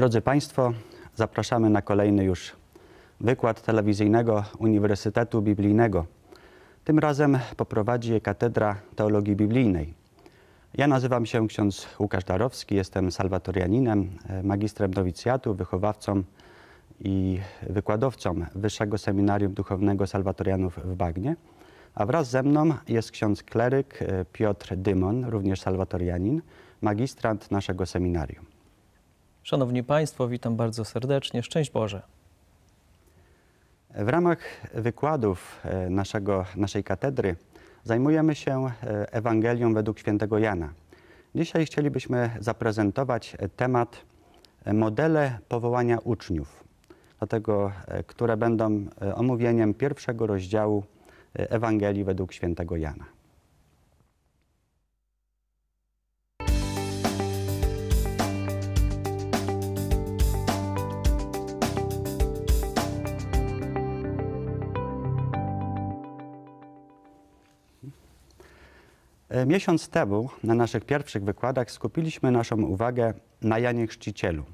Drodzy Państwo, zapraszamy na kolejny już wykład telewizyjnego Uniwersytetu Biblijnego. Tym razem poprowadzi je Katedra Teologii Biblijnej. Ja nazywam się ksiądz Łukasz Darowski, jestem salwatorianinem, magistrem nowicjatu, wychowawcą i wykładowcą Wyższego Seminarium Duchownego Salwatorianów w Bagnie. A wraz ze mną jest ksiądz kleryk e, Piotr Dymon, również salwatorianin, magistrant naszego seminarium. Szanowni Państwo, witam bardzo serdecznie. Szczęść Boże. W ramach wykładów e, naszego, naszej katedry zajmujemy się e, Ewangelią według świętego Jana. Dzisiaj chcielibyśmy zaprezentować temat modele powołania uczniów, dlatego, które będą omówieniem pierwszego rozdziału Ewangelii według świętego Jana. Miesiąc temu na naszych pierwszych wykładach skupiliśmy naszą uwagę na Janie Chrzcicielu.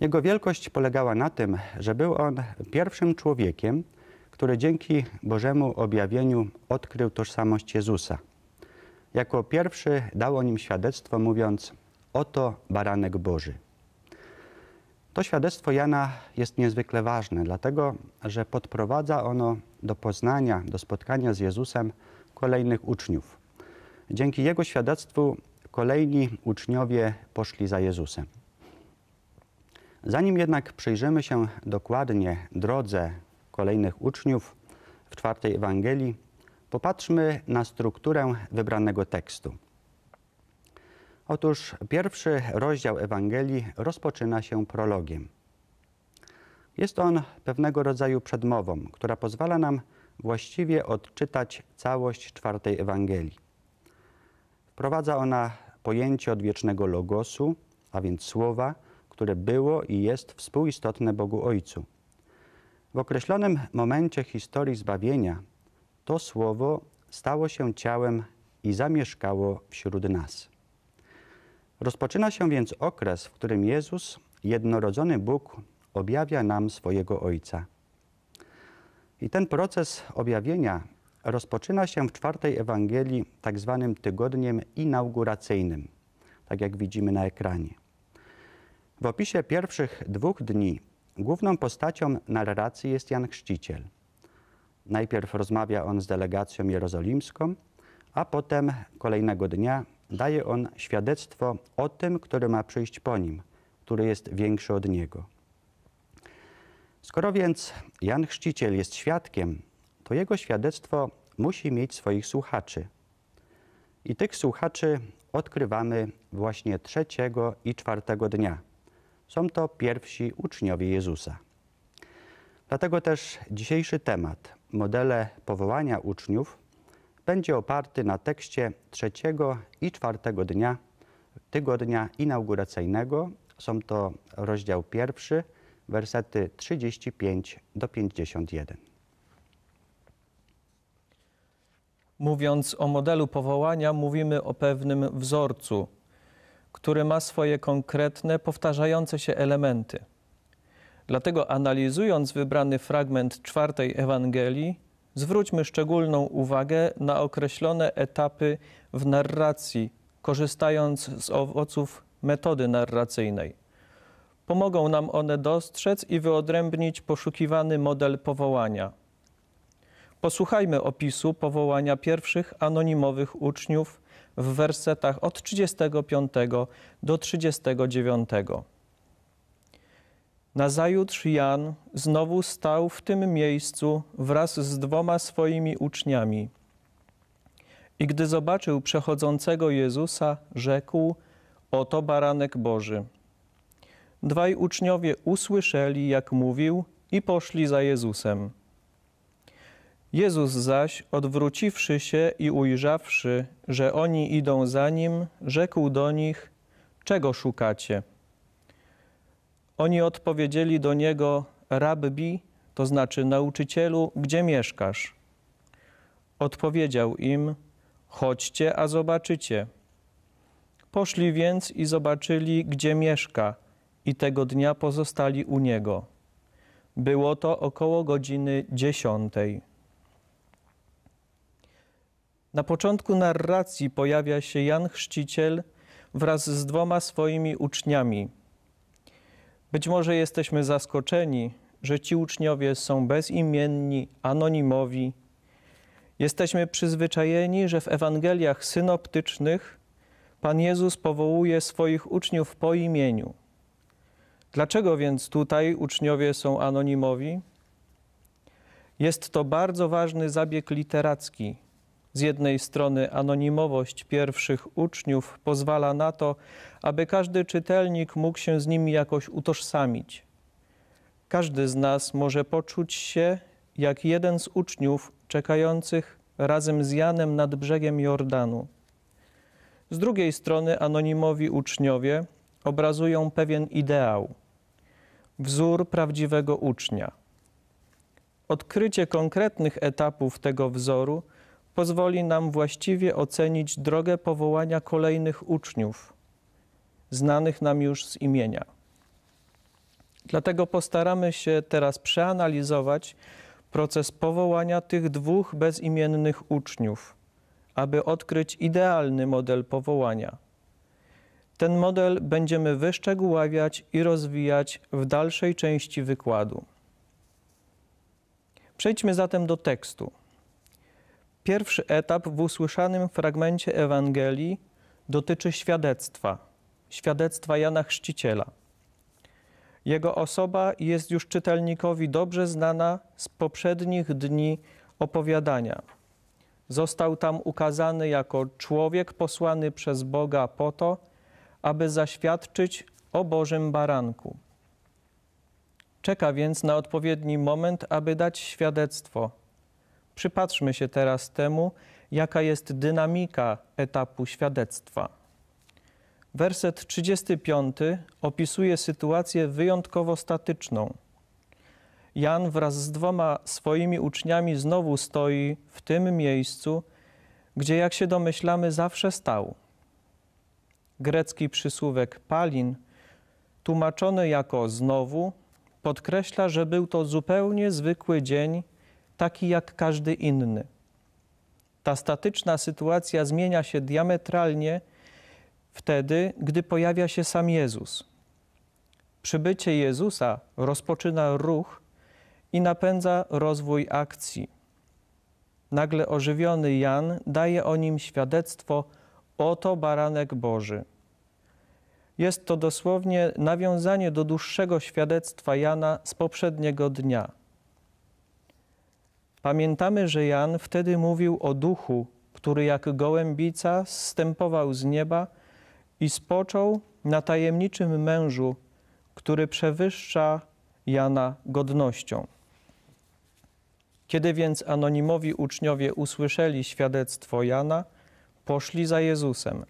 Jego wielkość polegała na tym, że był on pierwszym człowiekiem, który dzięki Bożemu objawieniu odkrył tożsamość Jezusa. Jako pierwszy dał o nim świadectwo, mówiąc: Oto baranek Boży. To świadectwo Jana jest niezwykle ważne, dlatego że podprowadza ono do poznania, do spotkania z Jezusem kolejnych uczniów. Dzięki jego świadectwu kolejni uczniowie poszli za Jezusem. Zanim jednak przyjrzymy się dokładnie drodze kolejnych uczniów w czwartej Ewangelii, popatrzmy na strukturę wybranego tekstu. Otóż pierwszy rozdział Ewangelii rozpoczyna się prologiem. Jest on pewnego rodzaju przedmową, która pozwala nam właściwie odczytać całość czwartej Ewangelii. Wprowadza ona pojęcie odwiecznego logosu, a więc słowa, które było i jest współistotne Bogu Ojcu. W określonym momencie historii zbawienia to słowo stało się ciałem i zamieszkało wśród nas. Rozpoczyna się więc okres, w którym Jezus, jednorodzony Bóg, objawia nam swojego Ojca. I ten proces objawienia rozpoczyna się w czwartej Ewangelii tak zwanym tygodniem inauguracyjnym, tak jak widzimy na ekranie. W opisie pierwszych dwóch dni Główną postacią narracji jest Jan Chrzciciel. Najpierw rozmawia on z delegacją jerozolimską, a potem kolejnego dnia daje on świadectwo o tym, który ma przyjść po nim, który jest większy od niego. Skoro więc Jan Chrzciciel jest świadkiem, to jego świadectwo musi mieć swoich słuchaczy. I tych słuchaczy odkrywamy właśnie trzeciego i czwartego dnia – są to pierwsi uczniowie Jezusa. Dlatego też dzisiejszy temat, modele powołania uczniów, będzie oparty na tekście trzeciego i czwartego dnia tygodnia inauguracyjnego. Są to rozdział pierwszy, wersety 35 do 51. Mówiąc o modelu powołania, mówimy o pewnym wzorcu, który ma swoje konkretne, powtarzające się elementy. Dlatego analizując wybrany fragment czwartej Ewangelii, zwróćmy szczególną uwagę na określone etapy w narracji, korzystając z owoców metody narracyjnej. Pomogą nam one dostrzec i wyodrębnić poszukiwany model powołania. Posłuchajmy opisu powołania pierwszych anonimowych uczniów w wersetach od 35 do 39. Nazajutrz Jan znowu stał w tym miejscu wraz z dwoma swoimi uczniami. I gdy zobaczył przechodzącego Jezusa, rzekł: Oto baranek Boży. Dwaj uczniowie usłyszeli, jak mówił, i poszli za Jezusem. Jezus zaś, odwróciwszy się i ujrzawszy, że oni idą za nim, rzekł do nich: Czego szukacie? Oni odpowiedzieli do niego: Rabbi, to znaczy nauczycielu, gdzie mieszkasz? Odpowiedział im: Chodźcie, a zobaczycie. Poszli więc i zobaczyli, gdzie mieszka, i tego dnia pozostali u niego. Było to około godziny dziesiątej. Na początku narracji pojawia się Jan Chrzciciel wraz z dwoma swoimi uczniami. Być może jesteśmy zaskoczeni, że ci uczniowie są bezimienni, anonimowi. Jesteśmy przyzwyczajeni, że w Ewangeliach synoptycznych Pan Jezus powołuje swoich uczniów po imieniu. Dlaczego więc tutaj uczniowie są anonimowi? Jest to bardzo ważny zabieg literacki. Z jednej strony anonimowość pierwszych uczniów pozwala na to, aby każdy czytelnik mógł się z nimi jakoś utożsamić. Każdy z nas może poczuć się jak jeden z uczniów czekających razem z Janem nad brzegiem Jordanu. Z drugiej strony anonimowi uczniowie obrazują pewien ideał, wzór prawdziwego ucznia. Odkrycie konkretnych etapów tego wzoru pozwoli nam właściwie ocenić drogę powołania kolejnych uczniów, znanych nam już z imienia. Dlatego postaramy się teraz przeanalizować proces powołania tych dwóch bezimiennych uczniów, aby odkryć idealny model powołania. Ten model będziemy wyszczegóławiać i rozwijać w dalszej części wykładu. Przejdźmy zatem do tekstu. Pierwszy etap w usłyszanym fragmencie Ewangelii dotyczy świadectwa, świadectwa Jana Chrzciciela. Jego osoba jest już czytelnikowi dobrze znana z poprzednich dni opowiadania. Został tam ukazany jako człowiek posłany przez Boga po to, aby zaświadczyć o Bożym baranku. Czeka więc na odpowiedni moment, aby dać świadectwo. Przypatrzmy się teraz temu, jaka jest dynamika etapu świadectwa. Werset 35 opisuje sytuację wyjątkowo statyczną. Jan wraz z dwoma swoimi uczniami znowu stoi w tym miejscu, gdzie, jak się domyślamy, zawsze stał. Grecki przysłówek palin, tłumaczony jako znowu, podkreśla, że był to zupełnie zwykły dzień, taki jak każdy inny. Ta statyczna sytuacja zmienia się diametralnie wtedy, gdy pojawia się sam Jezus. Przybycie Jezusa rozpoczyna ruch i napędza rozwój akcji. Nagle ożywiony Jan daje o nim świadectwo: Oto baranek Boży. Jest to dosłownie nawiązanie do dłuższego świadectwa Jana z poprzedniego dnia. Pamiętamy, że Jan wtedy mówił o duchu, który jak gołębica zstępował z nieba i spoczął na tajemniczym mężu, który przewyższa Jana godnością. Kiedy więc anonimowi uczniowie usłyszeli świadectwo Jana, poszli za Jezusem.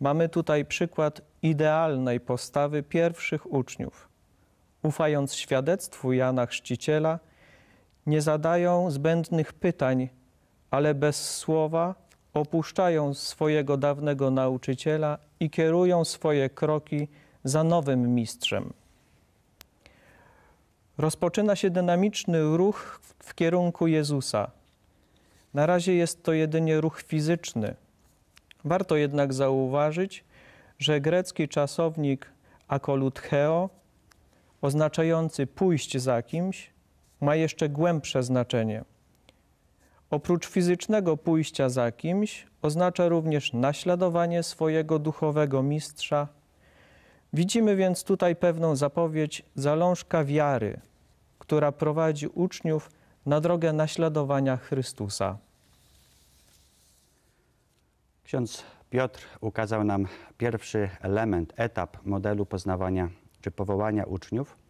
Mamy tutaj przykład idealnej postawy pierwszych uczniów. Ufając świadectwu Jana Chrzciciela, zadają zbędnych pytań, ale bez słowa opuszczają swojego dawnego nauczyciela i kierują swoje kroki za nowym mistrzem. Rozpoczyna się dynamiczny ruch w kierunku Jezusa. Na razie jest to jedynie ruch fizyczny. Warto jednak zauważyć, że grecki czasownik akolutcheo, oznaczający pójść za kimś, ma jeszcze głębsze znaczenie. Oprócz fizycznego pójścia za kimś, oznacza również naśladowanie swojego duchowego mistrza. Widzimy więc tutaj pewną zapowiedź zalążka wiary, która prowadzi uczniów na drogę naśladowania Chrystusa. Ksiądz Piotr ukazał nam pierwszy element, etap modelu poznawania czy powołania uczniów.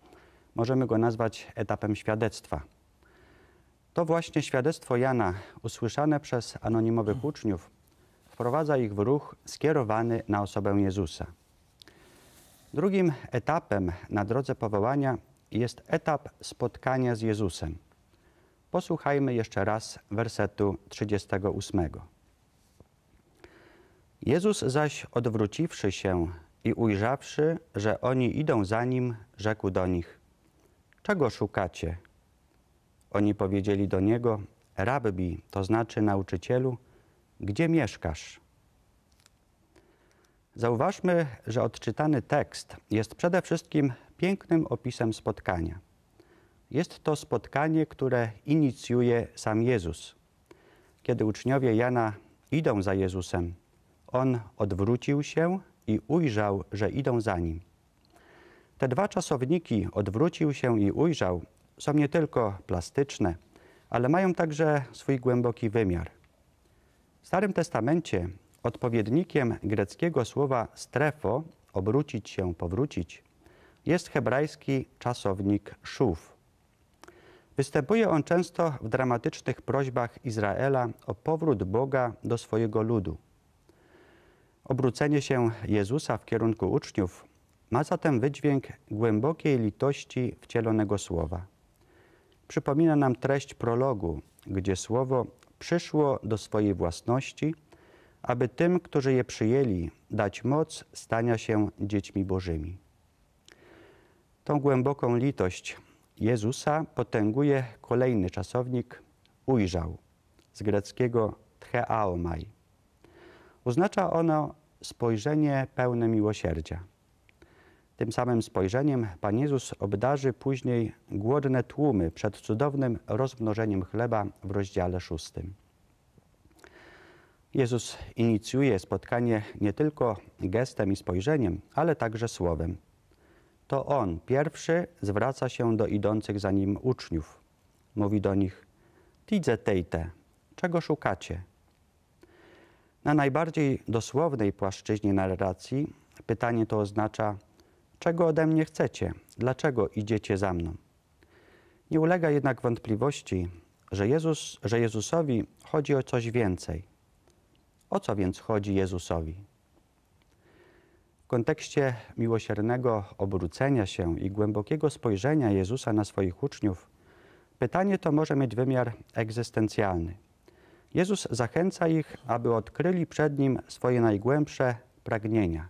Możemy go nazwać etapem świadectwa. To właśnie świadectwo Jana, usłyszane przez anonimowych uczniów, wprowadza ich w ruch skierowany na osobę Jezusa. Drugim etapem na drodze powołania jest etap spotkania z Jezusem. Posłuchajmy jeszcze raz wersetu 38. Jezus zaś odwróciwszy się i ujrzawszy, że oni idą za nim, rzekł do nich: Czego szukacie? Oni powiedzieli do niego: Rabbi, to znaczy nauczycielu, gdzie mieszkasz? Zauważmy, że odczytany tekst jest przede wszystkim pięknym opisem spotkania. Jest to spotkanie, które inicjuje sam Jezus. Kiedy uczniowie Jana idą za Jezusem, on odwrócił się i ujrzał, że idą za nim. Te dwa czasowniki, odwrócił się i ujrzał, są nie tylko plastyczne, ale mają także swój głęboki wymiar. W Starym Testamencie odpowiednikiem greckiego słowa strefo, obrócić się, powrócić, jest hebrajski czasownik szów. Występuje on często w dramatycznych prośbach Izraela o powrót Boga do swojego ludu. Obrócenie się Jezusa w kierunku uczniów ma zatem wydźwięk głębokiej litości wcielonego słowa. Przypomina nam treść prologu, gdzie słowo przyszło do swojej własności, aby tym, którzy je przyjęli, dać moc stania się dziećmi Bożymi. Tą głęboką litość Jezusa potęguje kolejny czasownik ujrzał, z greckiego theaomai. Oznacza ono spojrzenie pełne miłosierdzia. Tym samym spojrzeniem Pan Jezus obdarzy później głodne tłumy przed cudownym rozmnożeniem chleba w rozdziale szóstym. Jezus inicjuje spotkanie nie tylko gestem i spojrzeniem, ale także słowem. To On pierwszy zwraca się do idących za Nim uczniów. Mówi do nich, tidze tejte, czego szukacie? Na najbardziej dosłownej płaszczyźnie narracji pytanie to oznacza, czego ode mnie chcecie, dlaczego idziecie za mną? Nie ulega jednak wątpliwości, że, Jezus, że Jezusowi chodzi o coś więcej. O co więc chodzi Jezusowi? W kontekście miłosiernego obrócenia się i głębokiego spojrzenia Jezusa na swoich uczniów, pytanie to może mieć wymiar egzystencjalny. Jezus zachęca ich, aby odkryli przed Nim swoje najgłębsze pragnienia,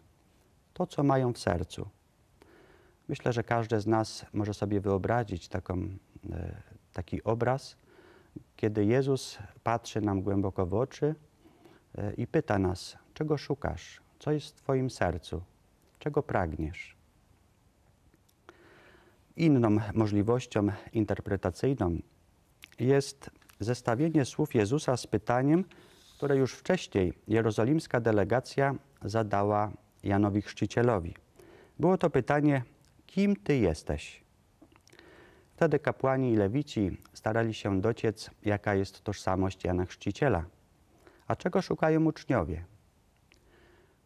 to, co mają w sercu. Myślę, że każdy z nas może sobie wyobrazić taką, e, taki obraz, kiedy Jezus patrzy nam głęboko w oczy e, i pyta nas, czego szukasz, co jest w Twoim sercu, czego pragniesz. Inną możliwością interpretacyjną jest zestawienie słów Jezusa z pytaniem, które już wcześniej jerozolimska delegacja zadała Janowi Chrzcicielowi. Było to pytanie, kim Ty jesteś? Wtedy kapłani i lewici starali się dociec, jaka jest tożsamość Jana Chrzciciela. A czego szukają uczniowie?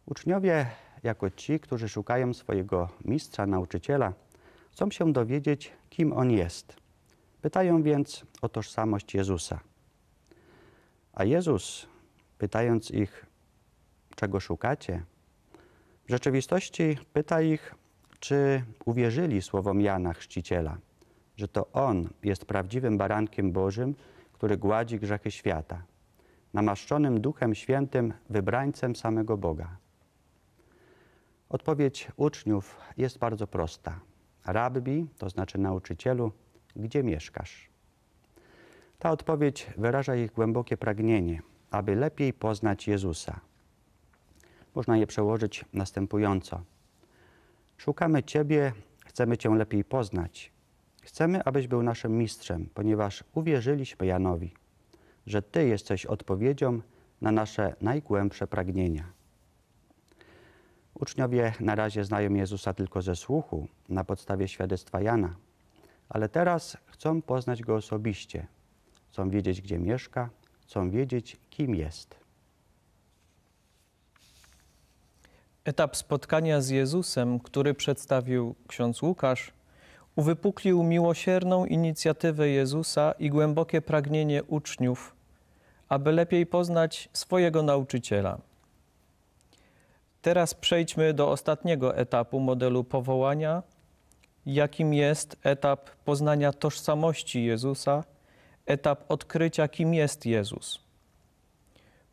Uczniowie, jako ci, którzy szukają swojego mistrza, nauczyciela, chcą się dowiedzieć, kim on jest. Pytają więc o tożsamość Jezusa. A Jezus, pytając ich, czego szukacie, w rzeczywistości pyta ich, czy uwierzyli słowom Jana Chrzciciela, że to On jest prawdziwym barankiem Bożym, który gładzi grzechy świata, namaszczonym Duchem Świętym wybrańcem samego Boga. Odpowiedź uczniów jest bardzo prosta. Rabbi, to znaczy nauczycielu, gdzie mieszkasz? Ta odpowiedź wyraża ich głębokie pragnienie, aby lepiej poznać Jezusa. Można je przełożyć następująco. Szukamy Ciebie, chcemy Cię lepiej poznać. Chcemy, abyś był naszym mistrzem, ponieważ uwierzyliśmy Janowi, że Ty jesteś odpowiedzią na nasze najgłębsze pragnienia. Uczniowie na razie znają Jezusa tylko ze słuchu, na podstawie świadectwa Jana, ale teraz chcą poznać Go osobiście. Chcą wiedzieć, gdzie mieszka, chcą wiedzieć, kim jest. Etap spotkania z Jezusem, który przedstawił ksiądz Łukasz, uwypuklił miłosierną inicjatywę Jezusa i głębokie pragnienie uczniów, aby lepiej poznać swojego nauczyciela. Teraz przejdźmy do ostatniego etapu modelu powołania, jakim jest etap poznania tożsamości Jezusa, etap odkrycia, kim jest Jezus.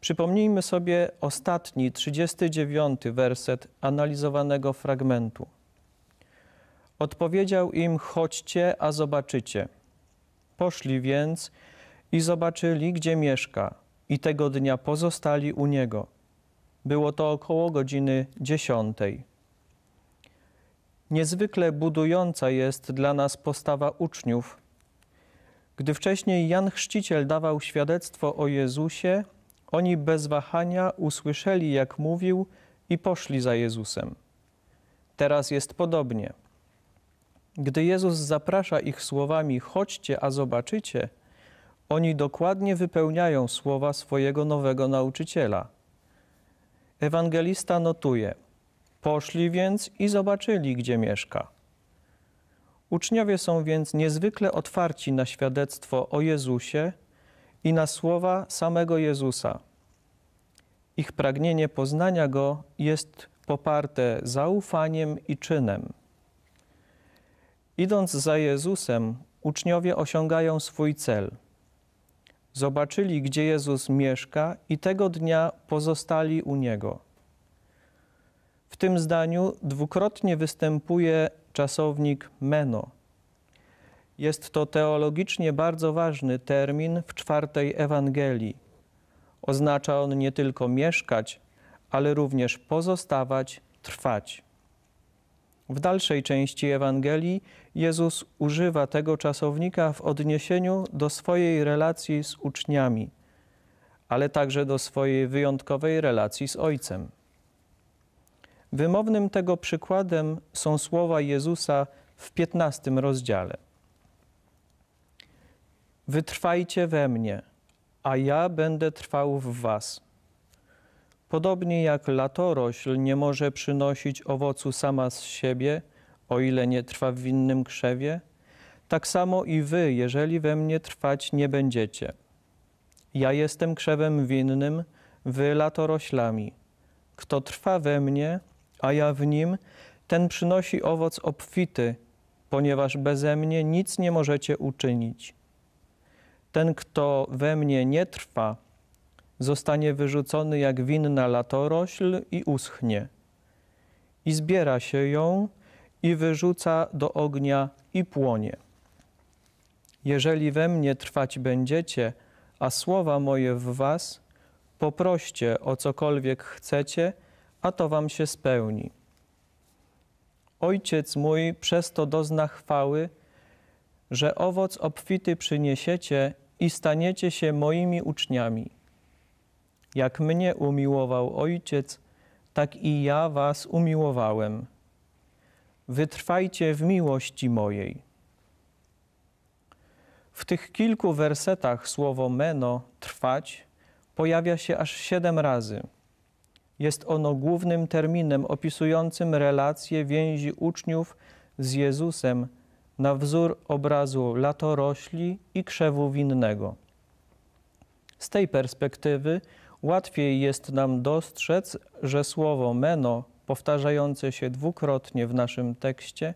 Przypomnijmy sobie ostatni, 39 werset analizowanego fragmentu. Odpowiedział im: Chodźcie, a zobaczycie. Poszli więc i zobaczyli, gdzie mieszka, i tego dnia pozostali u niego. Było to około godziny dziesiątej. Niezwykle budująca jest dla nas postawa uczniów. Gdy wcześniej Jan Chrzciciel dawał świadectwo o Jezusie, oni bez wahania usłyszeli, jak mówił, i poszli za Jezusem. Teraz jest podobnie. Gdy Jezus zaprasza ich słowami: Chodźcie, a zobaczycie, oni dokładnie wypełniają słowa swojego nowego nauczyciela. Ewangelista notuje: Poszli więc i zobaczyli, gdzie mieszka. Uczniowie są więc niezwykle otwarci na świadectwo o Jezusie i na słowa samego Jezusa. Ich pragnienie poznania Go jest poparte zaufaniem i czynem. Idąc za Jezusem, uczniowie osiągają swój cel. Zobaczyli, gdzie Jezus mieszka, i tego dnia pozostali u Niego. W tym zdaniu dwukrotnie występuje czasownik meno. Jest to teologicznie bardzo ważny termin w czwartej Ewangelii. Oznacza on nie tylko mieszkać, ale również pozostawać, trwać. W dalszej części Ewangelii Jezus używa tego czasownika w odniesieniu do swojej relacji z uczniami, ale także do swojej wyjątkowej relacji z Ojcem. Wymownym tego przykładem są słowa Jezusa w 15 rozdziale. Wytrwajcie we mnie, a ja będę trwał w was. Podobnie jak latorośl nie może przynosić owocu sama z siebie, o ile nie trwa w winnym krzewie, tak samo i wy, jeżeli we mnie trwać nie będziecie. Ja jestem krzewem winnym, wy latoroślami. Kto trwa we mnie, a ja w nim, ten przynosi owoc obfity, ponieważ beze mnie nic nie możecie uczynić. Ten, kto we mnie nie trwa, zostanie wyrzucony jak winna latorośl i uschnie. I zbiera się ją i wyrzuca do ognia i płonie. Jeżeli we mnie trwać będziecie, a słowa moje w was, poproście o cokolwiek chcecie, a to wam się spełni. Ojciec mój przez to dozna chwały, że owoc obfity przyniesiecie i staniecie się moimi uczniami. Jak mnie umiłował Ojciec, tak i ja was umiłowałem. Wytrwajcie w miłości mojej. W tych kilku wersetach słowo meno, trwać, pojawia się aż siedem razy. Jest ono głównym terminem opisującym relacje więzi uczniów z Jezusem na wzór obrazu latorośli i krzewu winnego. Z tej perspektywy łatwiej jest nam dostrzec, że słowo meno, powtarzające się dwukrotnie w naszym tekście,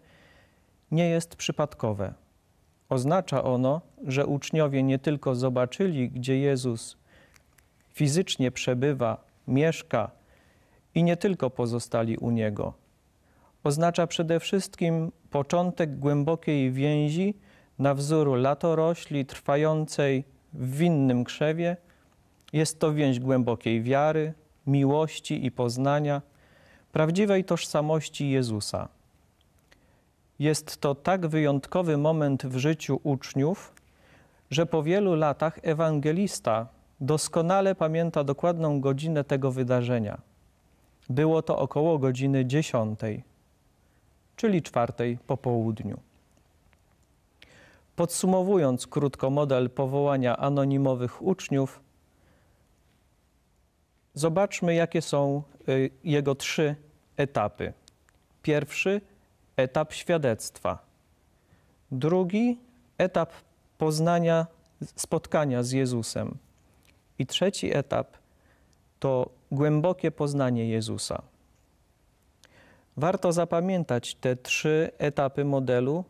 nie jest przypadkowe. Oznacza ono, że uczniowie nie tylko zobaczyli, gdzie Jezus fizycznie przebywa, mieszka i nie tylko pozostali u Niego. Oznacza przede wszystkim początek głębokiej więzi na wzór latorośli trwającej w winnym krzewie. Jest to więź głębokiej wiary, miłości i poznania, prawdziwej tożsamości Jezusa. Jest to tak wyjątkowy moment w życiu uczniów, że po wielu latach ewangelista doskonale pamięta dokładną godzinę tego wydarzenia. Było to około godziny dziesiątej, czyli czwartej po południu. Podsumowując krótko model powołania anonimowych uczniów, zobaczmy, jakie są y, jego trzy etapy. Pierwszy etap świadectwa. Drugi etap poznania, spotkania z Jezusem. I trzeci etap to głębokie poznanie Jezusa. Warto zapamiętać te trzy etapy modelu,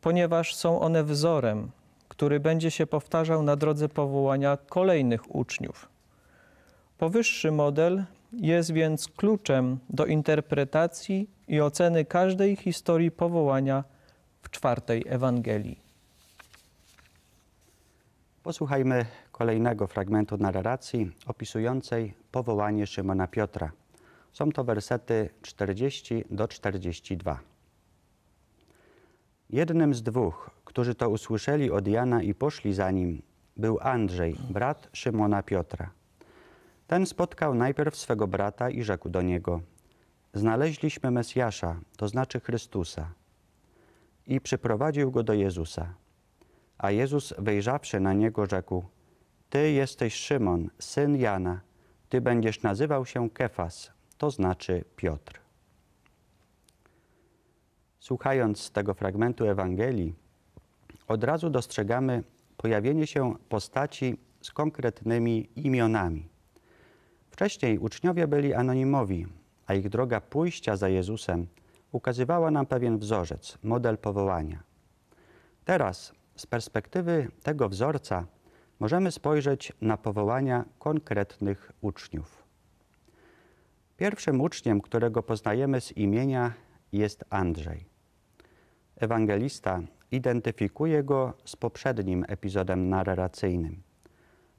ponieważ są one wzorem, który będzie się powtarzał na drodze powołania kolejnych uczniów. Powyższy model jest więc kluczem do interpretacji i oceny każdej historii powołania w czwartej Ewangelii. Posłuchajmy kolejnego fragmentu narracji opisującej powołanie Szymona Piotra. Są to wersety 40 do 42. Jednym z dwóch, którzy to usłyszeli od Jana i poszli za nim, był Andrzej, brat Szymona Piotra. Ten spotkał najpierw swego brata i rzekł do niego: Znaleźliśmy Mesjasza, to znaczy Chrystusa. I przyprowadził go do Jezusa. A Jezus, wejrzawszy na niego, rzekł: Ty jesteś Szymon, syn Jana, ty będziesz nazywał się Kefas, to znaczy Piotr. Słuchając tego fragmentu Ewangelii, od razu dostrzegamy pojawienie się postaci z konkretnymi imionami. Wcześniej uczniowie byli anonimowi, a ich droga pójścia za Jezusem ukazywała nam pewien wzorzec, model powołania. Teraz, z perspektywy tego wzorca, możemy spojrzeć na powołania konkretnych uczniów. Pierwszym uczniem, którego poznajemy z imienia, jest Andrzej. Ewangelista identyfikuje go z poprzednim epizodem narracyjnym.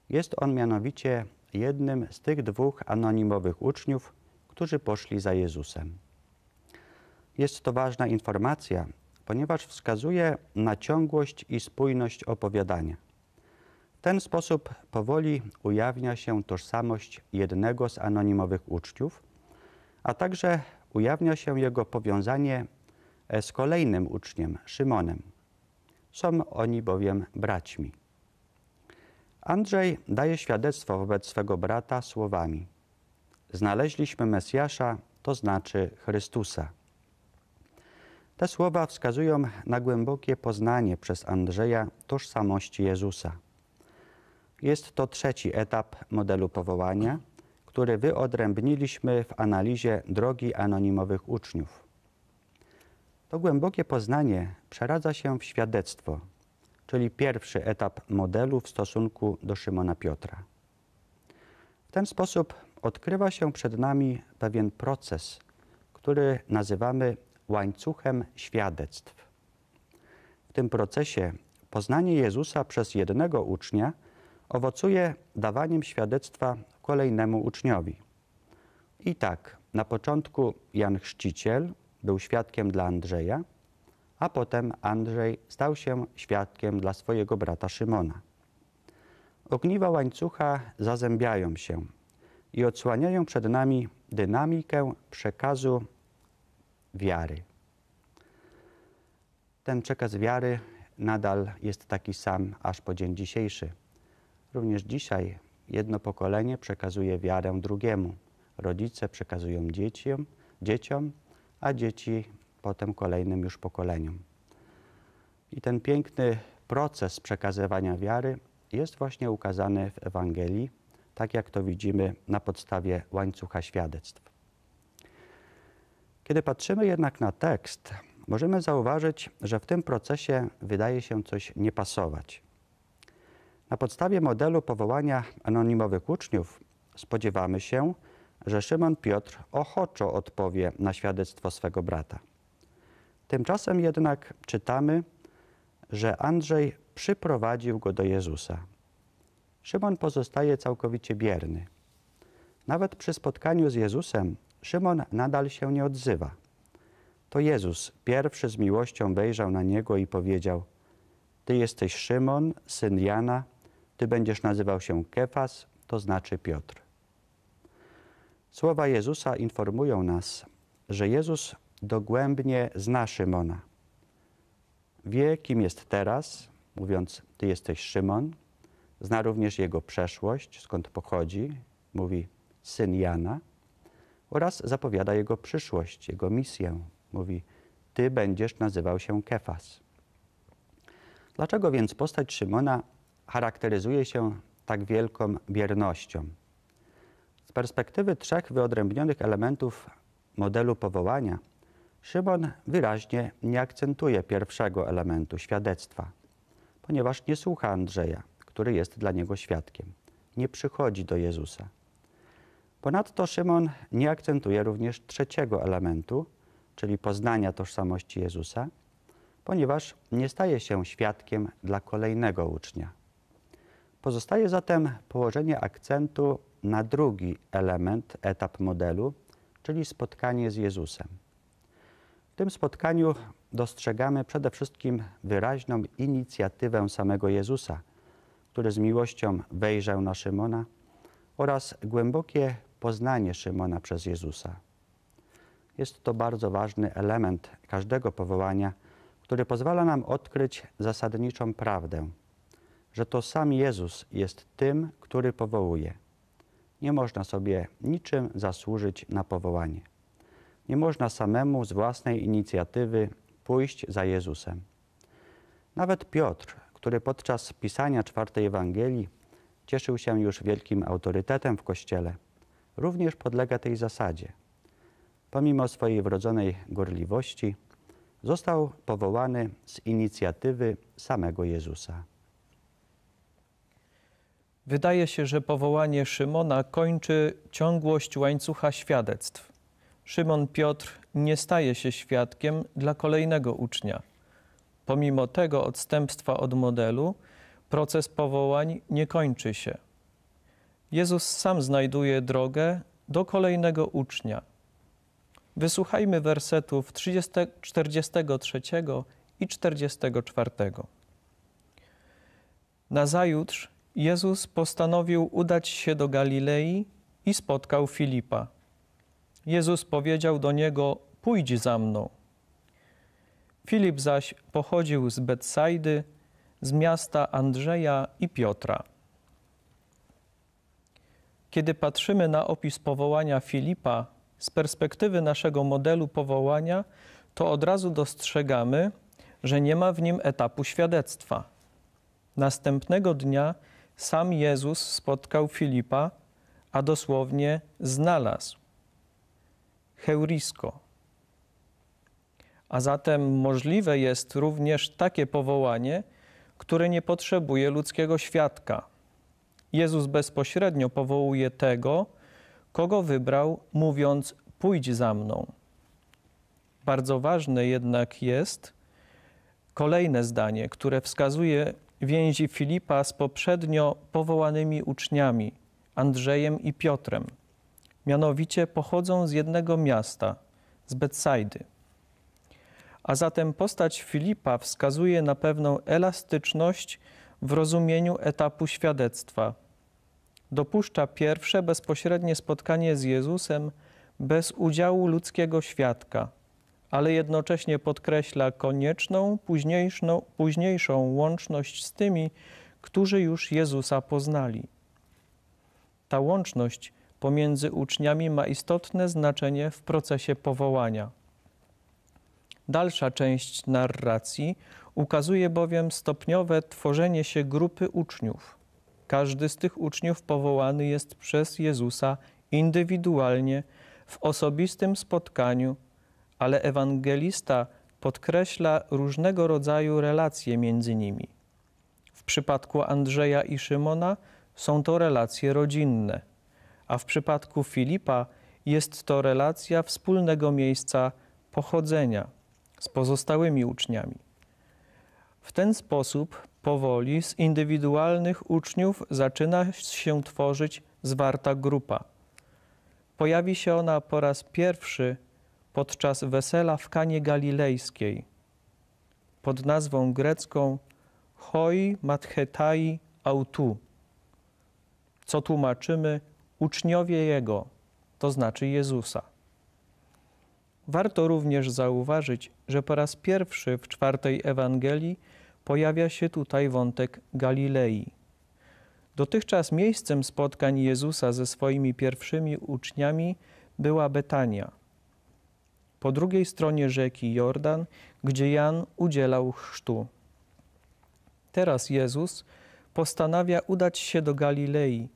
Jest on mianowicie jednym z tych dwóch anonimowych uczniów, którzy poszli za Jezusem. Jest to ważna informacja, ponieważ wskazuje na ciągłość i spójność opowiadania. W ten sposób powoli ujawnia się tożsamość jednego z anonimowych uczniów, a także ujawnia się jego powiązanie z kolejnym uczniem, Szymonem. Są oni bowiem braćmi. Andrzej daje świadectwo wobec swego brata słowami: Znaleźliśmy Mesjasza, to znaczy Chrystusa. Te słowa wskazują na głębokie poznanie przez Andrzeja tożsamości Jezusa. Jest to trzeci etap modelu powołania, który wyodrębniliśmy w analizie drogi anonimowych uczniów. To głębokie poznanie przeradza się w świadectwo, czyli pierwszy etap modelu w stosunku do Szymona Piotra. W ten sposób odkrywa się przed nami pewien proces, który nazywamy łańcuchem świadectw. W tym procesie poznanie Jezusa przez jednego ucznia owocuje dawaniem świadectwa kolejnemu uczniowi. I tak, na początku Jan Chrzciciel był świadkiem dla Andrzeja, a potem Andrzej stał się świadkiem dla swojego brata Szymona. Ogniwa łańcucha zazębiają się i odsłaniają przed nami dynamikę przekazu wiary. Ten przekaz wiary nadal jest taki sam aż po dzień dzisiejszy. Również dzisiaj jedno pokolenie przekazuje wiarę drugiemu. Rodzice przekazują dzieciom, dzieciom, a dzieci potem kolejnym już pokoleniom. I ten piękny proces przekazywania wiary jest właśnie ukazany w Ewangelii, tak jak to widzimy na podstawie łańcucha świadectw. Kiedy patrzymy jednak na tekst, możemy zauważyć, że w tym procesie wydaje się coś nie pasować. Na podstawie modelu powołania anonimowych uczniów spodziewamy się, że Szymon Piotr ochoczo odpowie na świadectwo swego brata. Tymczasem jednak czytamy, że Andrzej przyprowadził go do Jezusa. Szymon pozostaje całkowicie bierny. Nawet przy spotkaniu z Jezusem Szymon nadal się nie odzywa. To Jezus pierwszy z miłością wejrzał na niego i powiedział: Ty jesteś Szymon, syn Jana, ty będziesz nazywał się Kefas, to znaczy Piotr. Słowa Jezusa informują nas, że Jezus dogłębnie zna Szymona. Wie, kim jest teraz, mówiąc, Ty jesteś Szymon. Zna również jego przeszłość, skąd pochodzi, mówi syn Jana, oraz zapowiada jego przyszłość, jego misję. Mówi, Ty będziesz nazywał się Kefas. Dlaczego więc postać Szymona charakteryzuje się tak wielką biernością? Z perspektywy trzech wyodrębnionych elementów modelu powołania, Szymon wyraźnie nie akcentuje pierwszego elementu świadectwa, ponieważ nie słucha Andrzeja, który jest dla niego świadkiem. Nie przychodzi do Jezusa. Ponadto Szymon nie akcentuje również trzeciego elementu, czyli poznania tożsamości Jezusa, ponieważ nie staje się świadkiem dla kolejnego ucznia. Pozostaje zatem położenie akcentu na drugi element, etap modelu, czyli spotkanie z Jezusem. W tym spotkaniu dostrzegamy przede wszystkim wyraźną inicjatywę samego Jezusa, który z miłością wejrzał na Szymona oraz głębokie poznanie Szymona przez Jezusa. Jest to bardzo ważny element każdego powołania, który pozwala nam odkryć zasadniczą prawdę, że to sam Jezus jest tym, który powołuje. Nie można sobie niczym zasłużyć na powołanie. Nie można samemu z własnej inicjatywy pójść za Jezusem. Nawet Piotr, który podczas pisania czwartej Ewangelii cieszył się już wielkim autorytetem w Kościele, również podlega tej zasadzie. Pomimo swojej wrodzonej gorliwości, został powołany z inicjatywy samego Jezusa. Wydaje się, że powołanie Szymona kończy ciągłość łańcucha świadectw. Szymon Piotr nie staje się świadkiem dla kolejnego ucznia. Pomimo tego odstępstwa od modelu, proces powołań nie kończy się. Jezus sam znajduje drogę do kolejnego ucznia. Wysłuchajmy wersetów 30, 43 i 44. Nazajutrz Jezus postanowił udać się do Galilei i spotkał Filipa. Jezus powiedział do niego: Pójdź za mną. Filip zaś pochodził z Betsajdy, z miasta Andrzeja i Piotra. Kiedy patrzymy na opis powołania Filipa z perspektywy naszego modelu powołania, to od razu dostrzegamy, że nie ma w nim etapu świadectwa. Następnego dnia sam Jezus spotkał Filipa, a dosłownie znalazł. Heurisko. A zatem możliwe jest również takie powołanie, które nie potrzebuje ludzkiego świadka. Jezus bezpośrednio powołuje tego, kogo wybrał, mówiąc: Pójdź za mną. Bardzo ważne jednak jest kolejne zdanie, które wskazuje więzi Filipa z poprzednio powołanymi uczniami Andrzejem i Piotrem. Mianowicie pochodzą z jednego miasta, z Betsajdy. A zatem postać Filipa wskazuje na pewną elastyczność w rozumieniu etapu świadectwa. Dopuszcza pierwsze bezpośrednie spotkanie z Jezusem bez udziału ludzkiego świadka, ale jednocześnie podkreśla konieczną późniejszą, późniejszą łączność z tymi, którzy już Jezusa poznali. Ta łączność pomiędzy uczniami ma istotne znaczenie w procesie powołania. Dalsza część narracji ukazuje bowiem stopniowe tworzenie się grupy uczniów. Każdy z tych uczniów powołany jest przez Jezusa indywidualnie, w osobistym spotkaniu, ale ewangelista podkreśla różnego rodzaju relacje między nimi. W przypadku Andrzeja i Szymona są to relacje rodzinne, a w przypadku Filipa jest to relacja wspólnego miejsca pochodzenia z pozostałymi uczniami. W ten sposób powoli z indywidualnych uczniów zaczyna się tworzyć zwarta grupa. Pojawi się ona po raz pierwszy podczas wesela w Kanie Galilejskiej pod nazwą grecką Hoi Mathetai Autu, co tłumaczymy uczniowie Jego, to znaczy Jezusa. Warto również zauważyć, że po raz pierwszy w czwartej Ewangelii pojawia się tutaj wątek Galilei. Dotychczas miejscem spotkań Jezusa ze swoimi pierwszymi uczniami była Betania, po drugiej stronie rzeki Jordan, gdzie Jan udzielał chrztu. Teraz Jezus postanawia udać się do Galilei.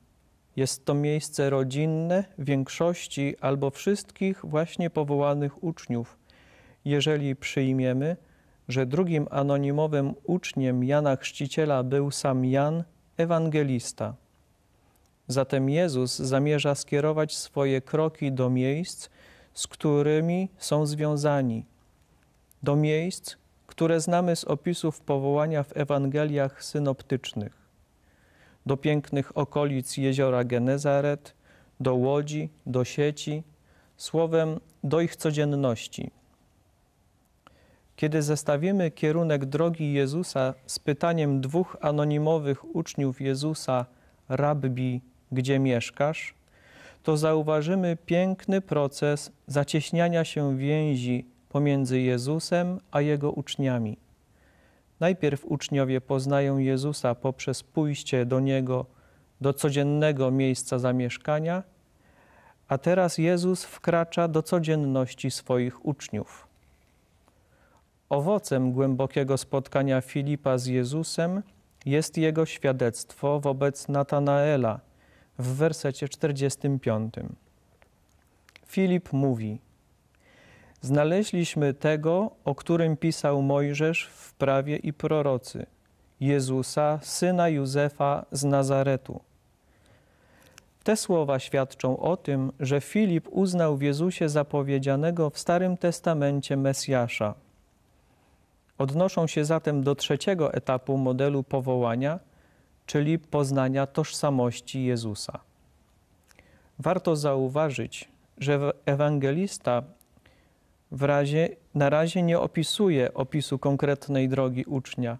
Jest to miejsce rodzinne większości albo wszystkich właśnie powołanych uczniów, jeżeli przyjmiemy, że drugim anonimowym uczniem Jana Chrzciciela był sam Jan, ewangelista. Zatem Jezus zamierza skierować swoje kroki do miejsc, z którymi są związani, do miejsc, które znamy z opisów powołania w Ewangeliach synoptycznych, do pięknych okolic jeziora Genezaret, do łodzi, do sieci, słowem do ich codzienności. Kiedy zestawimy kierunek drogi Jezusa z pytaniem dwóch anonimowych uczniów Jezusa, Rabbi, gdzie mieszkasz, to zauważymy piękny proces zacieśniania się więzi pomiędzy Jezusem a jego uczniami. Najpierw uczniowie poznają Jezusa poprzez pójście do niego do codziennego miejsca zamieszkania, a teraz Jezus wkracza do codzienności swoich uczniów. Owocem głębokiego spotkania Filipa z Jezusem jest jego świadectwo wobec Natanaela w wersecie 45. Filip mówi: Znaleźliśmy tego, o którym pisał Mojżesz w prawie i prorocy, Jezusa, syna Józefa z Nazaretu. Te słowa świadczą o tym, że Filip uznał w Jezusie zapowiedzianego w Starym Testamencie Mesjasza. Odnoszą się zatem do trzeciego etapu modelu powołania, czyli poznania tożsamości Jezusa. Warto zauważyć, że ewangelista w razie, na razie nie opisuje opisu konkretnej drogi ucznia,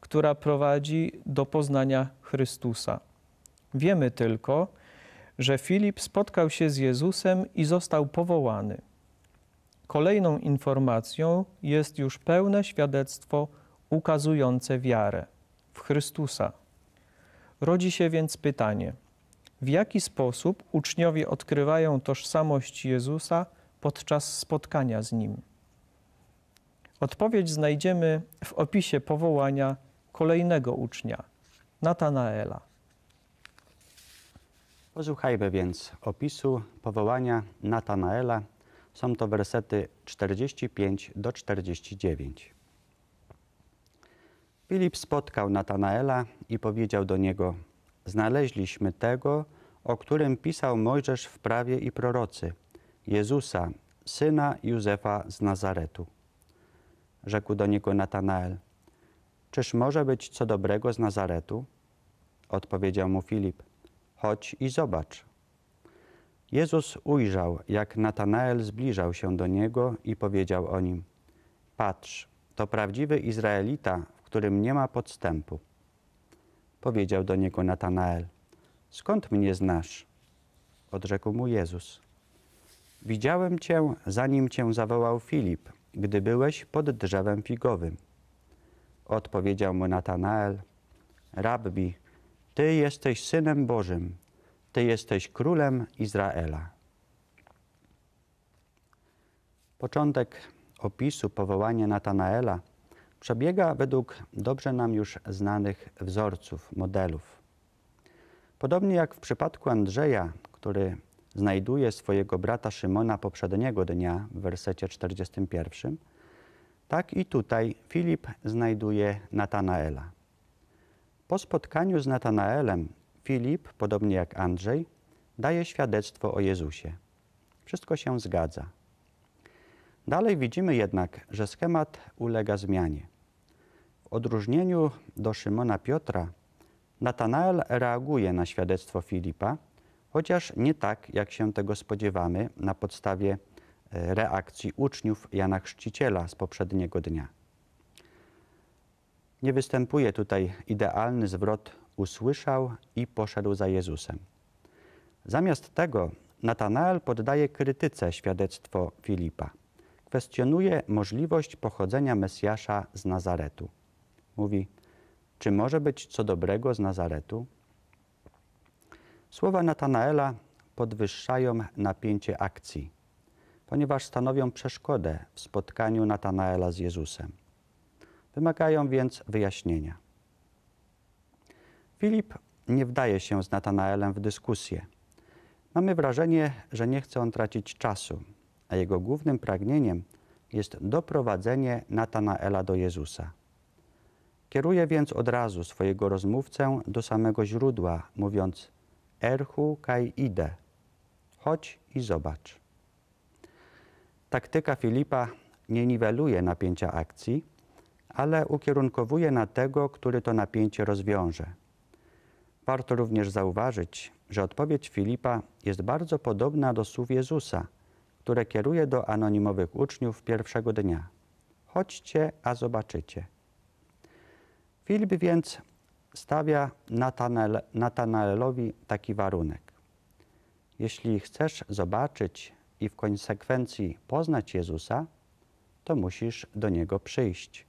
która prowadzi do poznania Chrystusa. Wiemy tylko, że Filip spotkał się z Jezusem i został powołany. Kolejną informacją jest już pełne świadectwo ukazujące wiarę w Chrystusa. Rodzi się więc pytanie, w jaki sposób uczniowie odkrywają tożsamość Jezusa podczas spotkania z Nim? Odpowiedź znajdziemy w opisie powołania kolejnego ucznia, Natanaela. Posłuchajmy więc opisu powołania Natanaela. Są to wersety 45 do 49. Filip spotkał Natanaela i powiedział do niego: Znaleźliśmy tego, o którym pisał Mojżesz w prawie i prorocy, Jezusa, syna Józefa z Nazaretu. Rzekł do niego Natanael: Czyż może być co dobrego z Nazaretu? Odpowiedział mu Filip: Chodź i zobacz. Jezus ujrzał, jak Natanael zbliżał się do niego i powiedział o nim: Patrz, to prawdziwy Izraelita, którym nie ma podstępu. Powiedział do niego Natanael: Skąd mnie znasz? Odrzekł mu Jezus: Widziałem cię, zanim cię zawołał Filip, gdy byłeś pod drzewem figowym. Odpowiedział mu Natanael: Rabbi, ty jesteś synem Bożym, ty jesteś królem Izraela. Początek opisu powołania Natanaela przebiega według dobrze nam już znanych wzorców, modelów. Podobnie jak w przypadku Andrzeja, który znajduje swojego brata Szymona poprzedniego dnia w wersecie 41, tak i tutaj Filip znajduje Natanaela. Po spotkaniu z Natanaelem Filip, podobnie jak Andrzej, daje świadectwo o Jezusie. Wszystko się zgadza. Dalej widzimy jednak, że schemat ulega zmianie. Odróżnieniu do Szymona Piotra, Natanael reaguje na świadectwo Filipa, chociaż nie tak, jak się tego spodziewamy na podstawie e, reakcji uczniów Jana Chrzciciela z poprzedniego dnia. Nie występuje tutaj idealny zwrot usłyszał i poszedł za Jezusem. Zamiast tego Natanael poddaje krytyce świadectwo Filipa. Kwestionuje możliwość pochodzenia Mesjasza z Nazaretu. Mówi, czy może być co dobrego z Nazaretu? Słowa Natanaela podwyższają napięcie akcji, ponieważ stanowią przeszkodę w spotkaniu Natanaela z Jezusem. Wymagają więc wyjaśnienia. Filip nie wdaje się z Natanaelem w dyskusję. Mamy wrażenie, że nie chce on tracić czasu, a jego głównym pragnieniem jest doprowadzenie Natanaela do Jezusa. Kieruje więc od razu swojego rozmówcę do samego źródła, mówiąc: erchu kai ide. Chodź i zobacz. Taktyka Filipa nie niweluje napięcia akcji, ale ukierunkowuje na tego, który to napięcie rozwiąże. Warto również zauważyć, że odpowiedź Filipa jest bardzo podobna do słów Jezusa, które kieruje do anonimowych uczniów pierwszego dnia. Chodźcie, a zobaczycie. Filip więc stawia Natanael, Natanaelowi taki warunek. Jeśli chcesz zobaczyć i w konsekwencji poznać Jezusa, to musisz do Niego przyjść.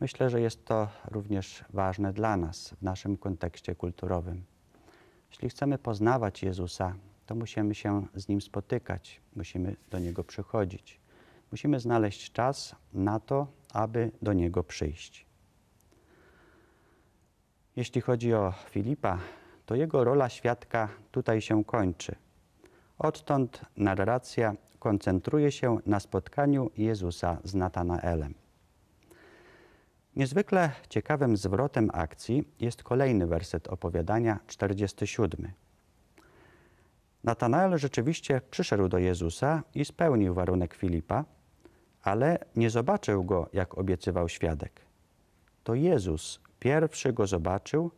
Myślę, że jest to również ważne dla nas w naszym kontekście kulturowym. Jeśli chcemy poznawać Jezusa, to musimy się z Nim spotykać, musimy do Niego przychodzić. Musimy znaleźć czas na to, aby do Niego przyjść. Jeśli chodzi o Filipa, to jego rola świadka tutaj się kończy. Odtąd narracja koncentruje się na spotkaniu Jezusa z Natanaelem. Niezwykle ciekawym zwrotem akcji jest kolejny werset opowiadania, 47. Natanael rzeczywiście przyszedł do Jezusa i spełnił warunek Filipa, ale nie zobaczył go, jak obiecywał świadek. To Jezus pierwszy go zobaczył